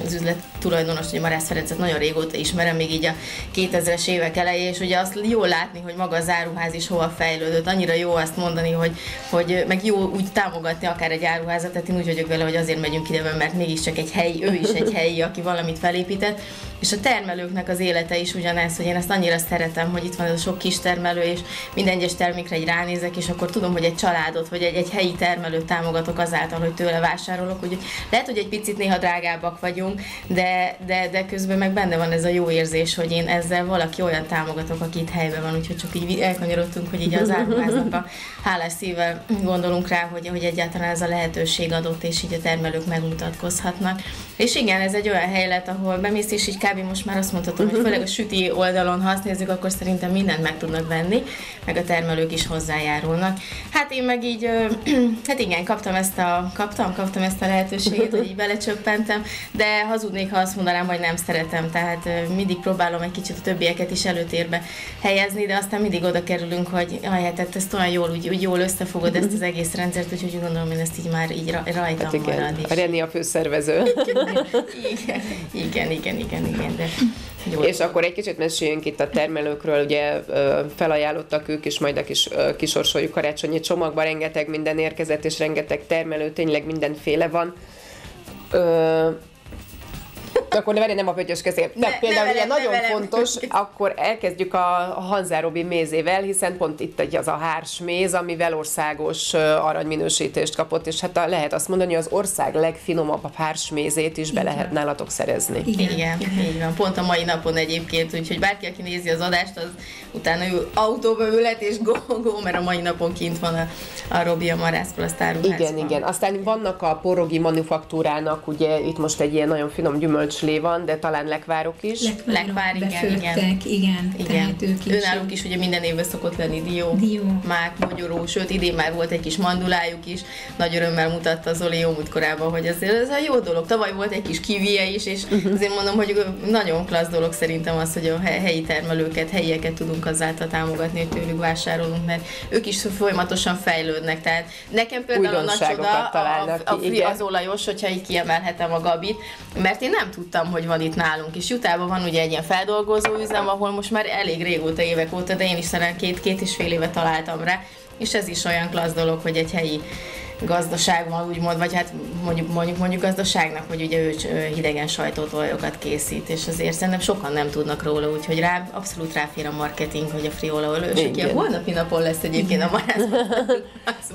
az üzlet tulajdonos, hogy Marász Ferencet nagyon régóta ismerem, még így a 2000-es évek elejé, és ugye azt jó látni, hogy maga az áruház is hova fejlődött, annyira jó azt mondani, hogy, hogy meg jó úgy támogatni akár egy áruházat, tehát én úgy vagyok vele, hogy azért megyünk ide, mert mégiscsak egy helyi, ő is egy helyi, aki valamit felépített, és a termelőknek az élete is ugyanez, hogy én ezt annyira szeretem, hogy itt van ez a sok kis termelő, és minden egyes termékre egy ránézek, és akkor tudom, hogy egy családot, vagy egy, egy helyi termelőt támogatok azáltal, hogy tőle vásárolok. Úgyhogy lehet, hogy egy picit néha drágábbak vagyunk, de de, de, közben meg benne van ez a jó érzés, hogy én ezzel valaki olyan támogatok, aki itt helyben van, úgyhogy csak így elkanyarodtunk, hogy így az áruháznak a hálás szívvel gondolunk rá, hogy, hogy egyáltalán ez a lehetőség adott, és így a termelők megmutatkozhatnak. És igen, ez egy olyan hely lett, ahol bemész, és így kb. most már azt mondhatom, hogy főleg a süti oldalon, ha azt nézzük, akkor szerintem mindent meg tudnak venni, meg a termelők is hozzájárulnak. Hát én meg így, hát igen, kaptam ezt a, kaptam, kaptam ezt a lehetőséget, hogy így belecsöppentem, de hazudnék, ha azt mondanám, hogy nem szeretem, tehát mindig próbálom egy kicsit a többieket is előtérbe helyezni, de aztán mindig oda kerülünk, hogy hát, hát ezt olyan jól, úgy, úgy jól összefogod ezt az egész rendszert, úgyhogy gondolom, hogy ezt így már így rajtam hát igen. marad. És... A Reni a főszervező. igen, igen, igen, igen, igen, de jó. És akkor egy kicsit meséljünk itt a termelőkről, ugye felajánlottak ők is, majd a kis kisorsoljuk karácsonyi csomagba, rengeteg minden érkezett, és rengeteg termelő, tényleg mindenféle van. Ö, de akkor ne várj, nem a pöttyös közé. De ne, például ne velem, ugye nagyon velem. fontos, akkor elkezdjük a Robi mézével, hiszen pont itt egy az a hárs méz, amivel országos aranyminősítést kapott, és hát a, lehet azt mondani, hogy az ország legfinomabb hárs mézét is be lehet nálatok szerezni. Igen, Igen, így van. Pont a mai napon egyébként, úgyhogy bárki, aki nézi az adást, az utána ő autóba ülhet, és go, go mert a mai napon kint van a, a Robi a Marászplasztárú Igen, igen. Aztán vannak a porogi manufaktúrának, ugye itt most egy ilyen nagyon finom gyümölcslé van, de talán lekvárok is. Lekvárok, Lekvár, igen, igen. igen. igen. ők is. Őnáluk is ugye minden évben szokott lenni dió, dió. mák, magyaró, sőt idén már volt egy kis mandulájuk is. Nagy örömmel mutatta Zoli jó korában, hogy azért ez a jó dolog. Tavaly volt egy kis kivie is, és uh-huh. azért mondom, hogy nagyon klassz dolog szerintem az, hogy a helyi termelőket, helyieket tudunk azáltal támogatni, hogy tőlük vásárolunk, mert ők is folyamatosan fejlődnek. Tehát nekem például a nagy csoda a, a, a, az olajos, hogyha így kiemelhetem a Gabit, mert én nem tudtam, hogy van itt nálunk. És Jutában van ugye egy ilyen feldolgozó üzem, ahol most már elég régóta, évek óta, de én is talán két-két és fél éve találtam rá, és ez is olyan klassz dolog, hogy egy helyi gazdaságban, úgymond, vagy hát mondjuk, mondjuk, mondjuk gazdaságnak, hogy ugye ő hidegen sajtótolajokat készít, és azért szerintem sokan nem tudnak róla, úgyhogy rá, abszolút ráfér a marketing, hogy a Friola ölős, aki a holnapi napon lesz egyébként a marász.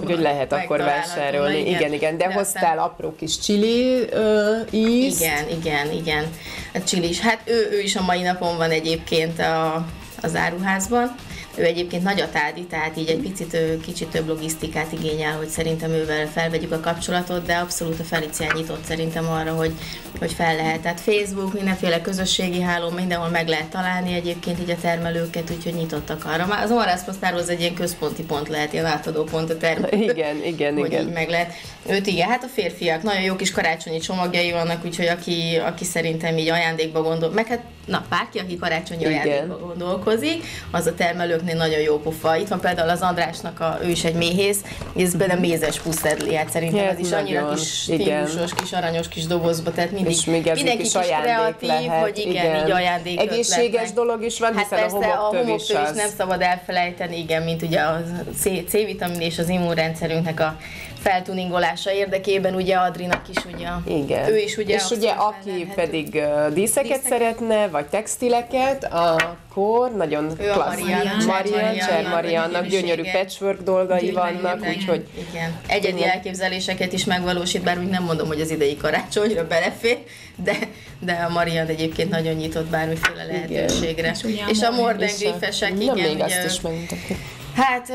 Úgyhogy lehet akkor vásárolni. Igen, igen, igen. de, de hoztál aztán... apró kis csili uh, ízt. Igen, igen, igen. A csili is. Hát ő, ő is a mai napon van egyébként a, az áruházban, ő egyébként nagy a tádi, tehát így egy picit kicsit több logisztikát igényel, hogy szerintem ővel felvegyük a kapcsolatot, de abszolút a Felicián nyitott szerintem arra, hogy, hogy fel lehet. Tehát Facebook, mindenféle közösségi háló, mindenhol meg lehet találni egyébként így a termelőket, úgyhogy nyitottak arra. Már az Omarászposztáró az egy ilyen központi pont lehet, ilyen átadó pont a termelő. Igen, igen, hogy igen. Így meg lehet. Őt igen, hát a férfiak, nagyon jó kis karácsonyi csomagjai vannak, úgyhogy aki, aki szerintem így ajándékba gondol, meg hát na, bárki, aki karácsonyi ajándékba gondolkozik, az a termelők Andrásnél nagyon jó pofa. Itt van például az Andrásnak, a, ő is egy méhész, ez benne mézes puszedli, hát szerintem ja, az is annyira kis stílusos, kis aranyos kis dobozba, tehát mindig, és még ez mindenki kis kreatív, lehet, hogy igen, igen. így ajándék Egészséges ötletnek. dolog is van, hát persze, a homoktől is, is nem szabad elfelejteni, igen, mint ugye a C-vitamin és az immunrendszerünknek a feltuningolása érdekében ugye Adrinak is ugye, Igen. ő is ugye És ugye aki felelhető. pedig díszeket Díszek. szeretne, vagy textileket, akkor nagyon ő klassz. Maria, Cser Mariannak gyönyörű patchwork dolgai vannak, úgyhogy... Igen. Egyedi elképzeléseket is megvalósít, bár úgy nem mondom, hogy az idei karácsonyra belefér, de, de a Marian egyébként nagyon nyitott bármiféle lehetőségre. Igen. És, és a Morden Griffesek, igen, még ugye, azt is Hát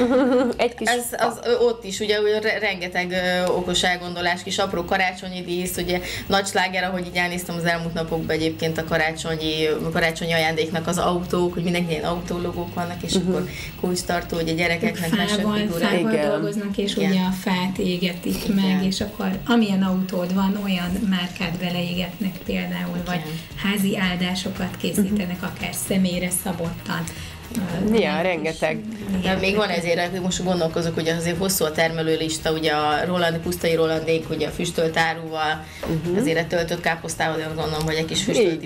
egy kis ez, az, ott is ugye rengeteg okos elgondolás, kis apró karácsonyi dísz, ugye nagy sláger, ahogy így elnéztem az elmúlt napokban egyébként a karácsonyi, a karácsonyi ajándéknak az autók, hogy mindenki ilyen autólogók vannak, és uh-huh. akkor kulcstartó, ugye gyerekeknek fával, fával dolgoznak, és Igen. ugye a fát égetik Igen. meg, és akkor amilyen autód van, olyan márkát beleégetnek például, Igen. vagy házi áldásokat készítenek, uh-huh. akár személyre szabottan Ja, rengeteg. De még van ezért, most gondolkozok, hogy azért hosszú a termelőlista, ugye a Roland, pusztai Rolandék, ugye a füstölt áruval, uh-huh. azért töltött káposztával, azt gondolom, hogy egy kis füstölt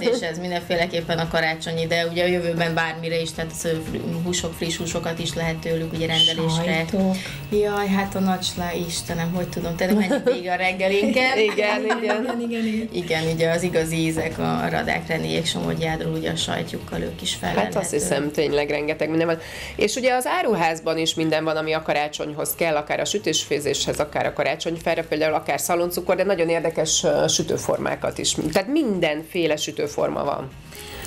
és ez mindenféleképpen a karácsonyi, de ugye a jövőben bármire is, tehát húsok, friss húsokat is lehet tőlük ugye rendelésre. Sajtok. Jaj, hát a nagyslá, Istenem, hogy tudom, te menjünk még a reggelinket. igen, igen, igen, igen, igen. Igen, ugye az igazi ízek a Radák Renéjék Somogydjádról, ugye a sajtjukkal ők is fel. Hát hiszem, tényleg rengeteg minden van. És ugye az áruházban is minden van, ami a karácsonyhoz kell, akár a sütésfőzéshez, akár a karácsonyfára, például akár szaloncukor, de nagyon érdekes sütőformákat is. Tehát mindenféle sütőforma van.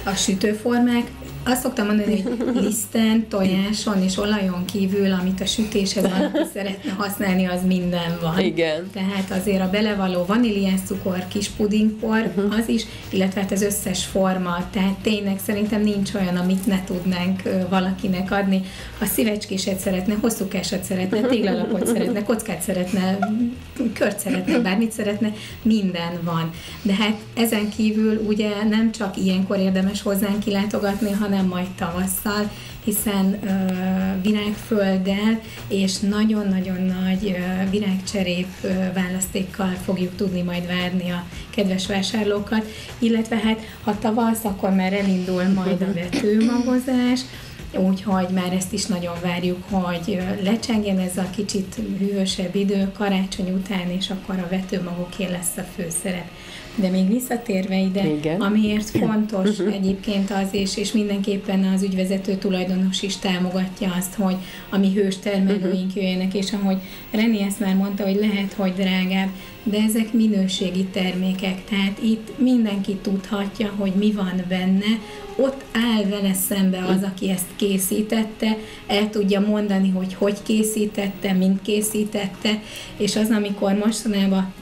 A sütőformák azt szoktam mondani, hogy liszten, tojáson és olajon kívül, amit a sütéshez valaki szeretne használni, az minden van. Igen. Tehát azért a belevaló vaníliás cukor, kis pudingpor, uh-huh. az is, illetve hát az összes forma, tehát tényleg szerintem nincs olyan, amit ne tudnánk valakinek adni. Ha szívecskéset szeretne, hosszúkásat szeretne, téglalapot szeretne, kockát szeretne, kört szeretne, bármit szeretne, minden van. De hát ezen kívül ugye nem csak ilyenkor érdemes hozzánk kilátogatni, hanem majd tavasszal, hiszen uh, virágfölddel és nagyon-nagyon nagy uh, virágcserép uh, választékkal fogjuk tudni majd várni a kedves vásárlókat, illetve hát ha tavasz, akkor már elindul majd a vetőmagozás, úgyhogy már ezt is nagyon várjuk, hogy lecsengjen ez a kicsit hűvösebb idő karácsony után, és akkor a vetőmagoké lesz a főszerep. De még visszatérve ide, Igen. amiért fontos uh-huh. egyébként az, és, és mindenképpen az ügyvezető tulajdonos is támogatja azt, hogy a mi hős termelőink uh-huh. jöjjenek, és ahogy René ezt már mondta, hogy lehet, hogy drágább, de ezek minőségi termékek, tehát itt mindenki tudhatja, hogy mi van benne, ott áll vele szembe az, aki ezt készítette, el tudja mondani, hogy hogy készítette, mint készítette, és az, amikor mostanában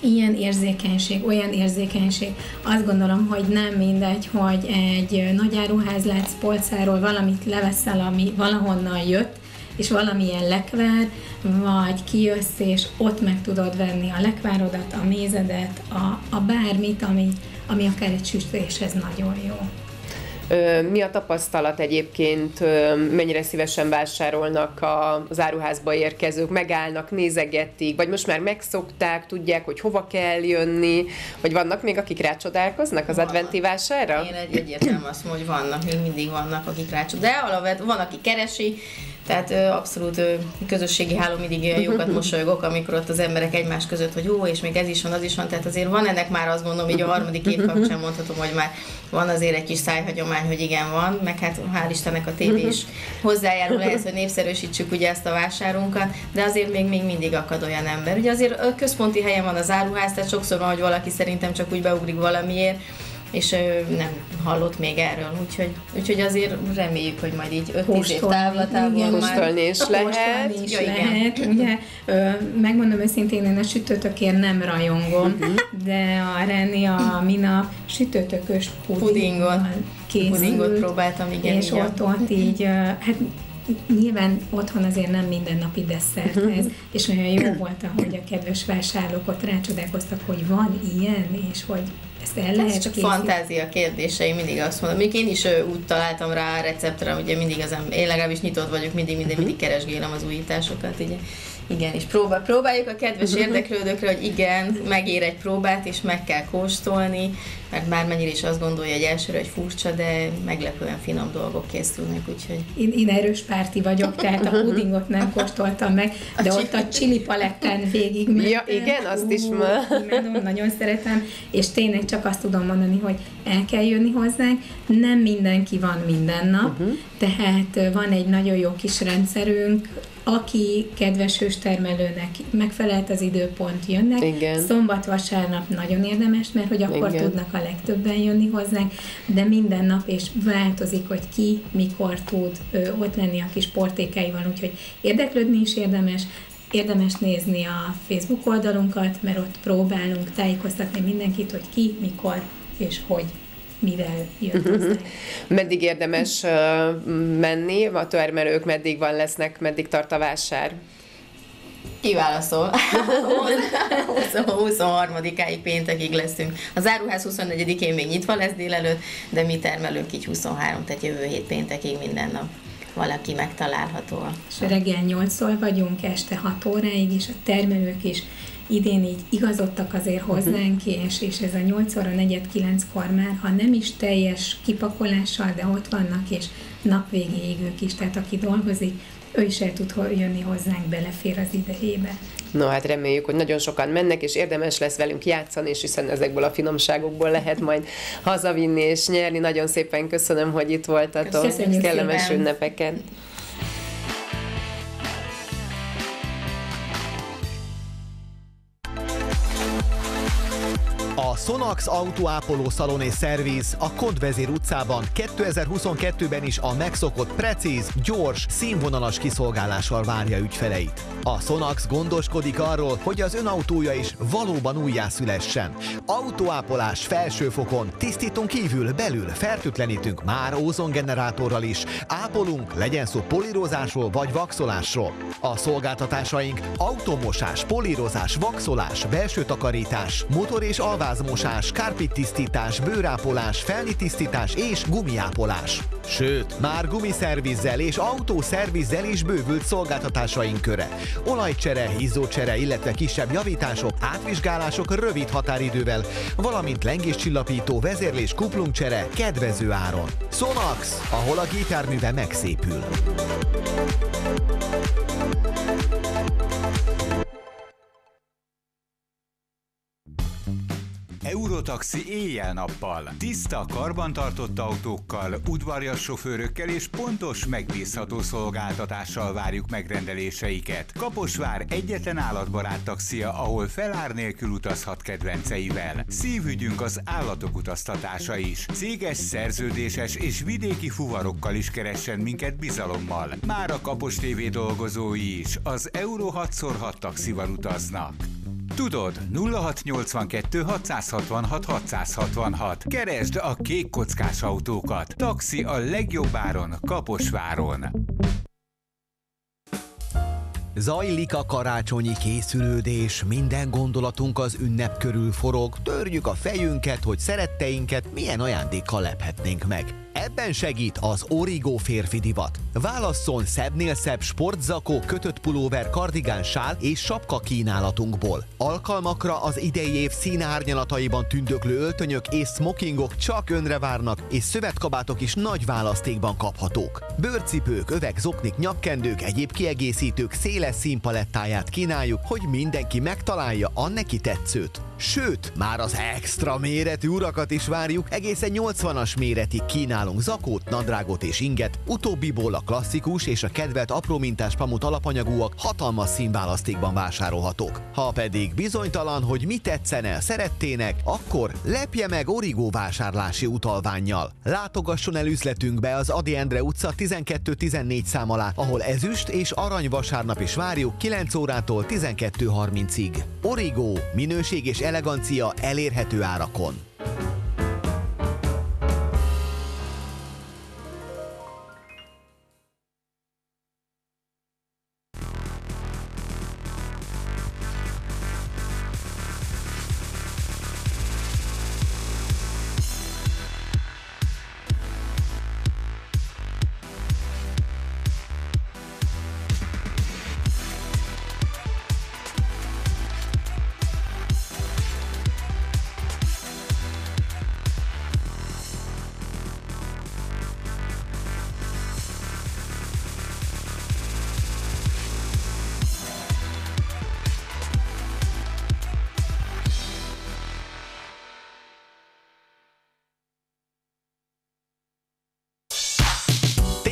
ilyen érzékenység, olyan érzékenység. Azt gondolom, hogy nem mindegy, hogy egy nagy áruház látsz polcáról valamit leveszel, ami valahonnan jött, és valamilyen lekvár, vagy kijössz, és ott meg tudod venni a lekvárodat, a mézedet, a, a bármit, ami, ami akár egy sütéshez nagyon jó. Mi a tapasztalat egyébként, mennyire szívesen vásárolnak az áruházba érkezők, megállnak, nézegetik, vagy most már megszokták, tudják, hogy hova kell jönni, vagy vannak még, akik rácsodálkoznak az adventi vásárra? Én egy egyértelmű azt mondom, hogy vannak, még mindig vannak, akik rácsodálkoznak, de alapvetően van, aki keresi, tehát ö, abszolút ö, közösségi háló mindig jókat mosolygok, amikor ott az emberek egymás között, hogy jó, és még ez is van, az is van. Tehát azért van ennek már azt gondolom, hogy a harmadik év kapcsán mondhatom, hogy már van azért egy kis szájhagyomány, hogy igen van, meg hát hál' Istennek a tévé is hozzájárul ehhez, hogy népszerűsítsük ugye ezt a vásárunkat, de azért még, még mindig akad olyan ember. Ugye azért központi helyen van az áruház, tehát sokszor van, hogy valaki szerintem csak úgy beugrik valamiért, és ő nem hallott még erről, úgyhogy, úgyhogy azért reméljük, hogy majd így 5-10 év távlatában már... Kóstolni is lehet. is ja, lehet. Ugye, megmondom őszintén, én a sütőtökért nem rajongom, uh-huh. de a René a minap sütőtökös pudingot, készült, pudingot próbáltam, igen. És igen. ott, ott így, hát nyilván otthon azért nem mindennapi desszert ez, és olyan jó volt, ahogy a kedves vásárlók ott rácsodálkoztak, hogy van ilyen, és hogy ezt el lehet Ez csak készíteni. fantázia kérdései, mindig azt mondom. Még én is úgy találtam rá a receptre, ugye mindig az én legalábbis nyitott vagyok, mindig, mindig, mindig keresgélem az újításokat, ugye. Igen, és próbál, próbáljuk a kedves érdeklődőkre, hogy igen, megér egy próbát, és meg kell kóstolni, mert bármennyire is azt gondolja egy elsőre, hogy furcsa, de meglepően finom dolgok készülnek, úgyhogy... Én, én erős párti vagyok, tehát a pudingot nem kóstoltam meg, de ott a chili palettán végig mentem. Ja, igen, azt is ma. Imádom, nagyon szeretem, és tényleg csak azt tudom mondani, hogy el kell jönni hozzánk, nem mindenki van minden nap, uh-huh. tehát van egy nagyon jó kis rendszerünk, aki kedves hőstermelőnek megfelelt az időpont, jönnek. Igen. Szombat-vasárnap nagyon érdemes, mert hogy akkor Igen. tudnak a legtöbben jönni hozzánk, de minden nap és változik, hogy ki mikor tud ö, ott lenni a kis portékáival, úgyhogy érdeklődni is érdemes, érdemes nézni a Facebook oldalunkat, mert ott próbálunk tájékoztatni mindenkit, hogy ki, mikor és hogy mivel jött uh-huh. Meddig érdemes uh, menni? A termelők meddig van lesznek, meddig tart a vásár? Kiválaszol. 23-áig péntekig leszünk. Az áruház 24-én még nyitva lesz délelőtt, de mi termelők így 23, tehát jövő hét péntekig minden nap valaki megtalálható. És reggel 8-szor vagyunk, este 6 óráig, és a termelők is idén így igazodtak azért hozzánk, és, és ez a 8 óra, 4-9-kor már, ha nem is teljes kipakolással, de ott vannak, és napvégéig ők is, tehát aki dolgozik, ő is el tud jönni hozzánk, belefér az idejébe. No hát reméljük, hogy nagyon sokan mennek, és érdemes lesz velünk játszani, és hiszen ezekből a finomságokból lehet majd hazavinni és nyerni. Nagyon szépen köszönöm, hogy itt voltatok. Köszönjük Kellemes szépen. ünnepeken. Sonax autóápoló szalon és szerviz a Kondvezér utcában 2022-ben is a megszokott precíz, gyors, színvonalas kiszolgálással várja ügyfeleit. A Sonax gondoskodik arról, hogy az ön autója is valóban újjászülessen. Autóápolás felsőfokon, tisztítunk kívül, belül, fertőtlenítünk már ózongenerátorral is. Ápolunk, legyen szó polírozásról vagy vaxolásról. A szolgáltatásaink automosás, polírozás, vaxolás, belső takarítás, motor és alvázmosás, kárpit tisztítás, bőrápolás, felnitisztítás és gumiápolás. Sőt, már gumiszervizzel és autószervizzel is bővült szolgáltatásaink köre. Olajcsere, izzócsere, illetve kisebb javítások, átvizsgálások rövid határidővel, valamint lengéscsillapító, vezérlés, kuplungcsere kedvező áron. Sonax, ahol a gépjárműve megszépül. Eurotaxi éjjel-nappal. Tiszta, karbantartott autókkal, udvarjas sofőrökkel és pontos, megbízható szolgáltatással várjuk megrendeléseiket. Kaposvár egyetlen állatbarát taxia, ahol felár nélkül utazhat kedvenceivel. Szívügyünk az állatok utaztatása is. Céges, szerződéses és vidéki fuvarokkal is keressen minket bizalommal. Már a Kapos TV dolgozói is az Euro 6x6 taxival utaznak. Tudod, 0682 666 666. Keresd a kék kockás autókat. Taxi a legjobb áron Kaposváron. Zajlik a karácsonyi készülődés, minden gondolatunk az ünnep körül forog, törjük a fejünket, hogy szeretteinket milyen ajándékkal lephetnénk meg. Ebben segít az Origo férfi divat. Válasszon szebbnél szebb sportzakó, kötött pulóver, kardigán, sál és sapka kínálatunkból. Alkalmakra az idei év színárnyalataiban tündöklő öltönyök és smokingok csak önre várnak, és szövetkabátok is nagy választékban kaphatók. Bőrcipők, övek, zoknik, nyakkendők, egyéb kiegészítők széles színpalettáját kínáljuk, hogy mindenki megtalálja a neki tetszőt. Sőt, már az extra méretű urakat is várjuk, egészen 80-as méretig kínálunk zakót, nadrágot és inget, utóbbiból a klasszikus és a kedvelt apró mintás pamut alapanyagúak hatalmas színválasztékban vásárolhatók. Ha pedig bizonytalan, hogy mi tetszene szerettének, akkor lepje meg Origo vásárlási utalványjal. Látogasson el üzletünkbe az Adi Endre utca 12-14 szám alá, ahol ezüst és arany vasárnap is várjuk 9 órától 12.30-ig. Origo, minőség és elegancia elérhető árakon.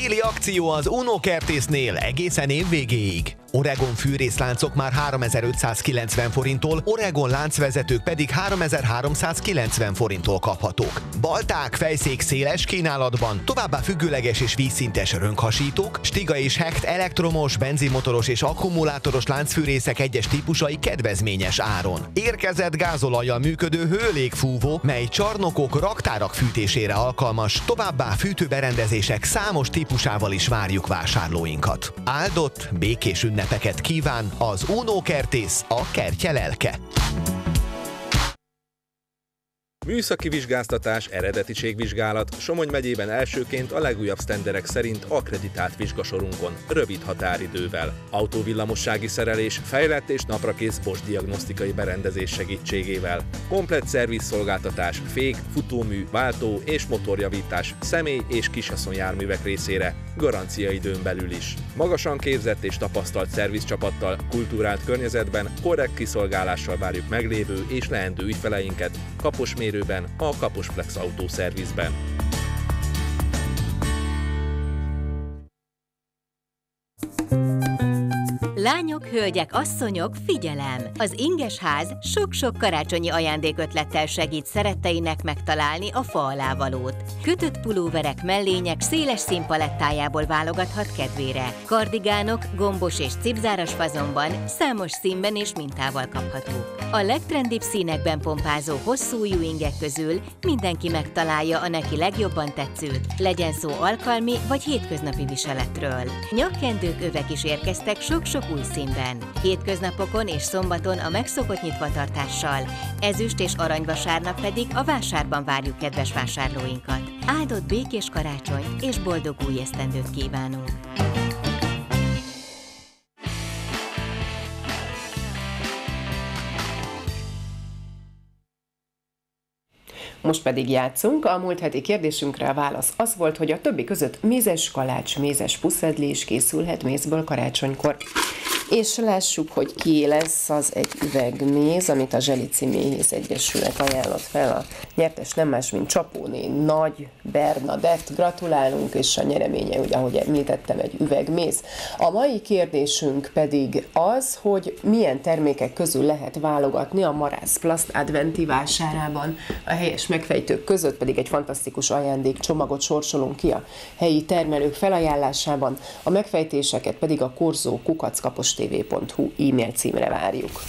really akció az Uno kertésznél egészen év végéig. Oregon fűrészláncok már 3590 forinttól, Oregon láncvezetők pedig 3390 forinttól kaphatók. Balták fejszék széles kínálatban, továbbá függőleges és vízszintes rönkhasítók, stiga és hecht elektromos, benzinmotoros és akkumulátoros láncfűrészek egyes típusai kedvezményes áron. Érkezett gázolajjal működő hőlégfúvó, mely csarnokok, raktárak fűtésére alkalmas, továbbá fűtőberendezések számos típusával is várjuk vásárlóinkat. Áldott, békés ünnepeket kíván az Uno Kertész, a kertje lelke. Műszaki vizsgáztatás, eredetiségvizsgálat, Somogy megyében elsőként a legújabb sztenderek szerint akreditált vizsgasorunkon, rövid határidővel. Autóvillamossági szerelés, fejlett és naprakész Bosch diagnosztikai berendezés segítségével. Komplett szervizszolgáltatás, fék, futómű, váltó és motorjavítás személy- és kishaszonjárművek részére, garanciaidőn belül is. Magasan képzett és tapasztalt szervizcsapattal, kultúrált környezetben, korrekt kiszolgálással várjuk meglévő és leendő ügyfeleinket Kaposmérőben, a Kaposplex autószervizben. Lányok, hölgyek, asszonyok, figyelem! Az Inges Ház sok-sok karácsonyi ajándékötlettel segít szeretteinek megtalálni a fa alávalót. Kötött pulóverek, mellények széles színpalettájából válogathat kedvére. Kardigánok, gombos és cipzáras fazonban, számos színben és mintával kaphatók. A legtrendibb színekben pompázó hosszú ingek közül mindenki megtalálja a neki legjobban tetszőt, legyen szó alkalmi vagy hétköznapi viseletről. Nyakkendők, övek is érkeztek sok-sok új színben. Hétköznapokon és szombaton a megszokott nyitvatartással, ezüst és aranyvasárnap pedig a vásárban várjuk kedves vásárlóinkat. Áldott békés karácsony és boldog új esztendőt kívánunk! Most pedig játszunk. A múlt heti kérdésünkre a válasz az volt, hogy a többi között mézes kalács, mézes puszedli is készülhet mézből karácsonykor. És lássuk, hogy ki lesz az egy üvegméz, amit a Zselici Méhész Egyesület ajánlott fel. A nyertes nem más, mint Csapóné Nagy Bernadett. Gratulálunk, és a nyereménye, ugye, ahogy említettem, egy üvegméz. A mai kérdésünk pedig az, hogy milyen termékek közül lehet válogatni a Marász Plast adventi vásárában. A helyes megfejtők között pedig egy fantasztikus ajándék csomagot sorsolunk ki a helyi termelők felajánlásában. A megfejtéseket pedig a korzó kukackapos tv.hu e-mail címre várjuk.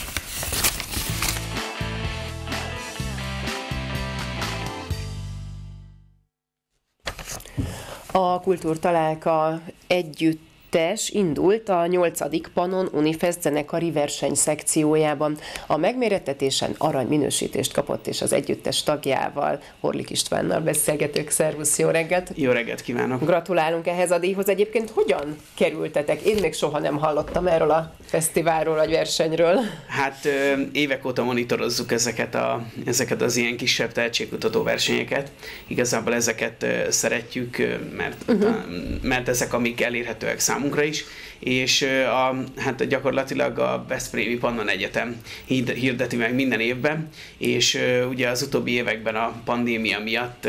A kultúrtalálka együtt együttes indult a 8. Panon Unifest zenekari verseny szekciójában. A megmérettetésen arany minősítést kapott, és az együttes tagjával, Horlik Istvánnal beszélgetők. Szervusz, jó reggelt! Jó reggelt kívánok! Gratulálunk ehhez a díjhoz. Egyébként hogyan kerültetek? Én még soha nem hallottam erről a fesztiválról vagy versenyről. Hát évek óta monitorozzuk ezeket, a, ezeket az ilyen kisebb tehetségkutató versenyeket. Igazából ezeket szeretjük, mert, uh-huh. mert ezek amik elérhetőek számunkra számunkra is, és a, hát gyakorlatilag a Veszprémi Pannon Egyetem hirdeti meg minden évben, és ugye az utóbbi években a pandémia miatt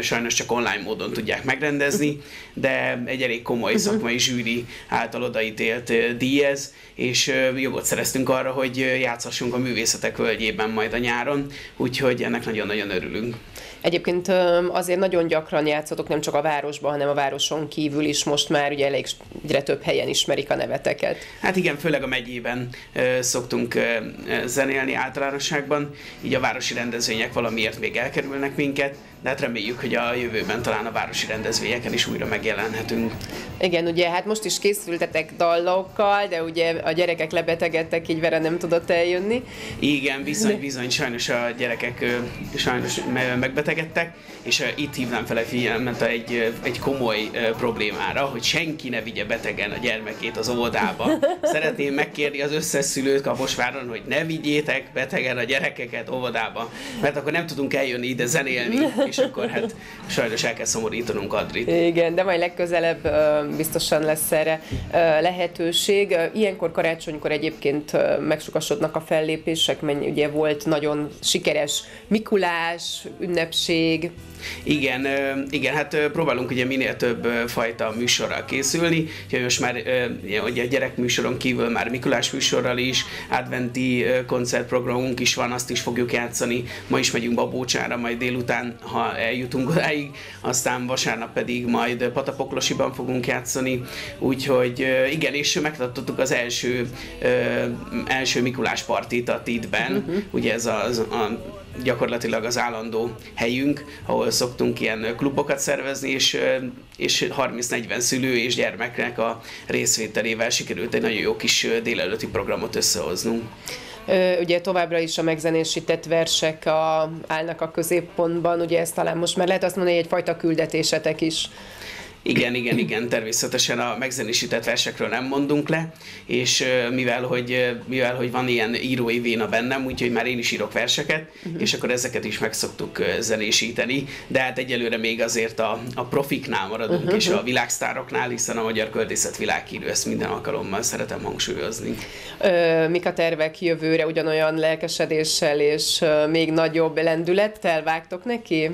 sajnos csak online módon tudják megrendezni, de egy elég komoly uh-huh. szakmai zsűri által odaítélt díjez, és jogot szereztünk arra, hogy játszhassunk a művészetek völgyében majd a nyáron, úgyhogy ennek nagyon-nagyon örülünk. Egyébként azért nagyon gyakran játszotok nem csak a városban, hanem a városon kívül is most már ugye elég egyre több helyen ismerik a neveteket. Hát igen, főleg a megyében szoktunk zenélni általánosságban, így a városi rendezvények valamiért még elkerülnek minket, de hát reméljük, hogy a jövőben talán a városi rendezvényeken is újra megjelenhetünk. Igen, ugye hát most is készültetek dallókkal, de ugye a gyerekek lebetegedtek, így vele nem tudott eljönni. Igen, bizony, bizony, sajnos a gyerekek sajnos megbetegedtek, és itt hívnám fel a figyelmet egy, egy komoly problémára, hogy senki ne vigye betegen a gyermekét az óvodába. Szeretném megkérni az összes szülőt Kaposváron, hogy ne vigyétek betegen a gyerekeket óvodába, mert akkor nem tudunk eljönni ide zenélni, és akkor hát sajnos el kell szomorítanunk Adrit. Igen, de majd legközelebb biztosan lesz erre lehetőség. Ilyenkor karácsonykor egyébként megsokasodnak a fellépések, mert ugye volt nagyon sikeres Mikulás, ünnepség, igen, igen, hát próbálunk ugye minél több fajta műsorral készülni, úgyhogy most már ugye a gyerekműsoron kívül már Mikulás műsorral is, adventi koncertprogramunk is van, azt is fogjuk játszani. Ma is megyünk Babócsára, majd délután, ha eljutunk odáig, aztán vasárnap pedig majd Patapoklosiban fogunk játszani, úgyhogy igen, és megtartottuk az első, első Mikulás partit a Tidben, uh-huh. ugye ez az, a gyakorlatilag az állandó helyünk, ahol szoktunk ilyen klubokat szervezni, és, és 30-40 szülő és gyermeknek a részvételével sikerült egy nagyon jó kis délelőtti programot összehoznunk. Ugye továbbra is a megzenésített versek a, állnak a középpontban, ugye ezt talán most már lehet azt mondani, hogy egyfajta küldetésetek is. Igen, igen, igen, természetesen a megzenésített versekről nem mondunk le, és mivel hogy, mivel, hogy van ilyen írói véna bennem, úgyhogy már én is írok verseket, uh-huh. és akkor ezeket is meg szoktuk zenésíteni, de hát egyelőre még azért a, a profiknál maradunk, uh-huh. és a világsztároknál, hiszen a magyar költészet világhírű, ezt minden alkalommal szeretem hangsúlyozni. Ö, mik a tervek jövőre? Ugyanolyan lelkesedéssel és még nagyobb lendülettel vágtok neki?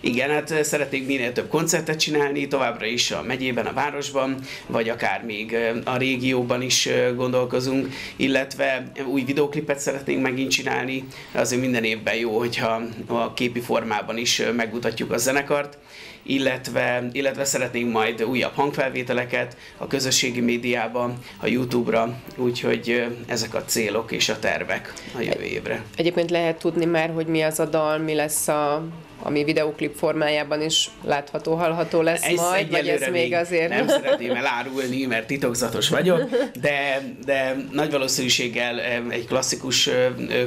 Igen, hát szeretnék minél több koncertet csinálni, továbbra is a megyében, a városban, vagy akár még a régióban is gondolkozunk, illetve új videoklipet szeretnénk megint csinálni, azért minden évben jó, hogyha a képi formában is megmutatjuk a zenekart, illetve, illetve szeretnénk majd újabb hangfelvételeket a közösségi médiában, a YouTube-ra, úgyhogy ezek a célok és a tervek a jövő évre. Egyébként lehet tudni már, hogy mi az a dal, mi lesz a ami videoklip formájában is látható, hallható lesz ez majd, vagy ez még azért... Nem szeretném elárulni, mert titokzatos vagyok, de, de nagy valószínűséggel egy klasszikus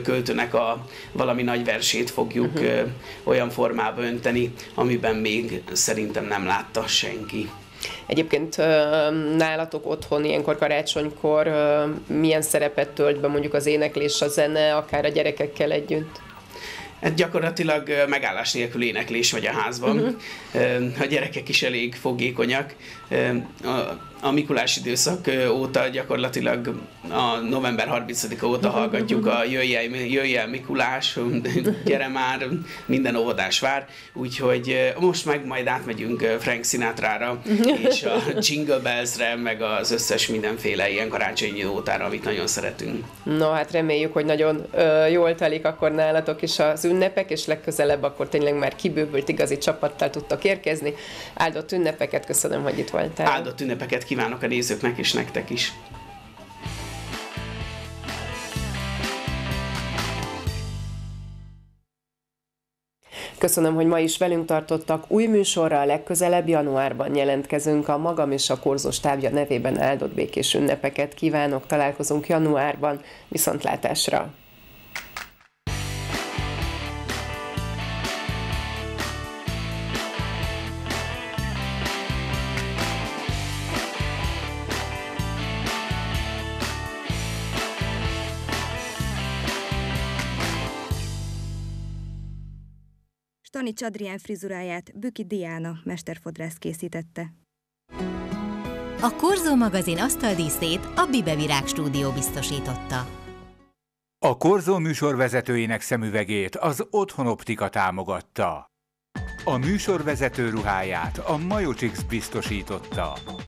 költőnek a valami nagy versét fogjuk uh-huh. olyan formába önteni, amiben még szerintem nem látta senki. Egyébként nálatok otthon ilyenkor karácsonykor milyen szerepet tölt be mondjuk az éneklés, a zene, akár a gyerekekkel együtt? Hát gyakorlatilag megállás nélkül éneklés vagy a házban. Uh-huh. A gyerekek is elég fogékonyak. A a Mikulás időszak óta gyakorlatilag a november 30-a óta hallgatjuk a jöjj el, jöjj el Mikulás, gyere már, minden óvodás vár, úgyhogy most meg majd átmegyünk Frank Sinatra-ra, és a Jingle Bells-re, meg az összes mindenféle ilyen karácsonyi ótára, amit nagyon szeretünk. No, hát reméljük, hogy nagyon ö, jól telik akkor nálatok is az ünnepek, és legközelebb akkor tényleg már kibővült igazi csapattal tudtok érkezni. Áldott ünnepeket, köszönöm, hogy itt voltál. Áldott ünnepeket kívánok a nézőknek és nektek is. Köszönöm, hogy ma is velünk tartottak. Új műsorral legközelebb januárban jelentkezünk. A magam és a korzos tábja nevében áldott békés ünnepeket kívánok. Találkozunk januárban. Viszontlátásra! Stanics Adrián frizuráját Büki Diana mesterfodrász készítette. A Korzó magazin asztaldíszét a Bibe Virág stúdió biztosította. A Korzó műsorvezetőjének szemüvegét az Otthon Optika támogatta. A műsorvezető ruháját a Majocix biztosította.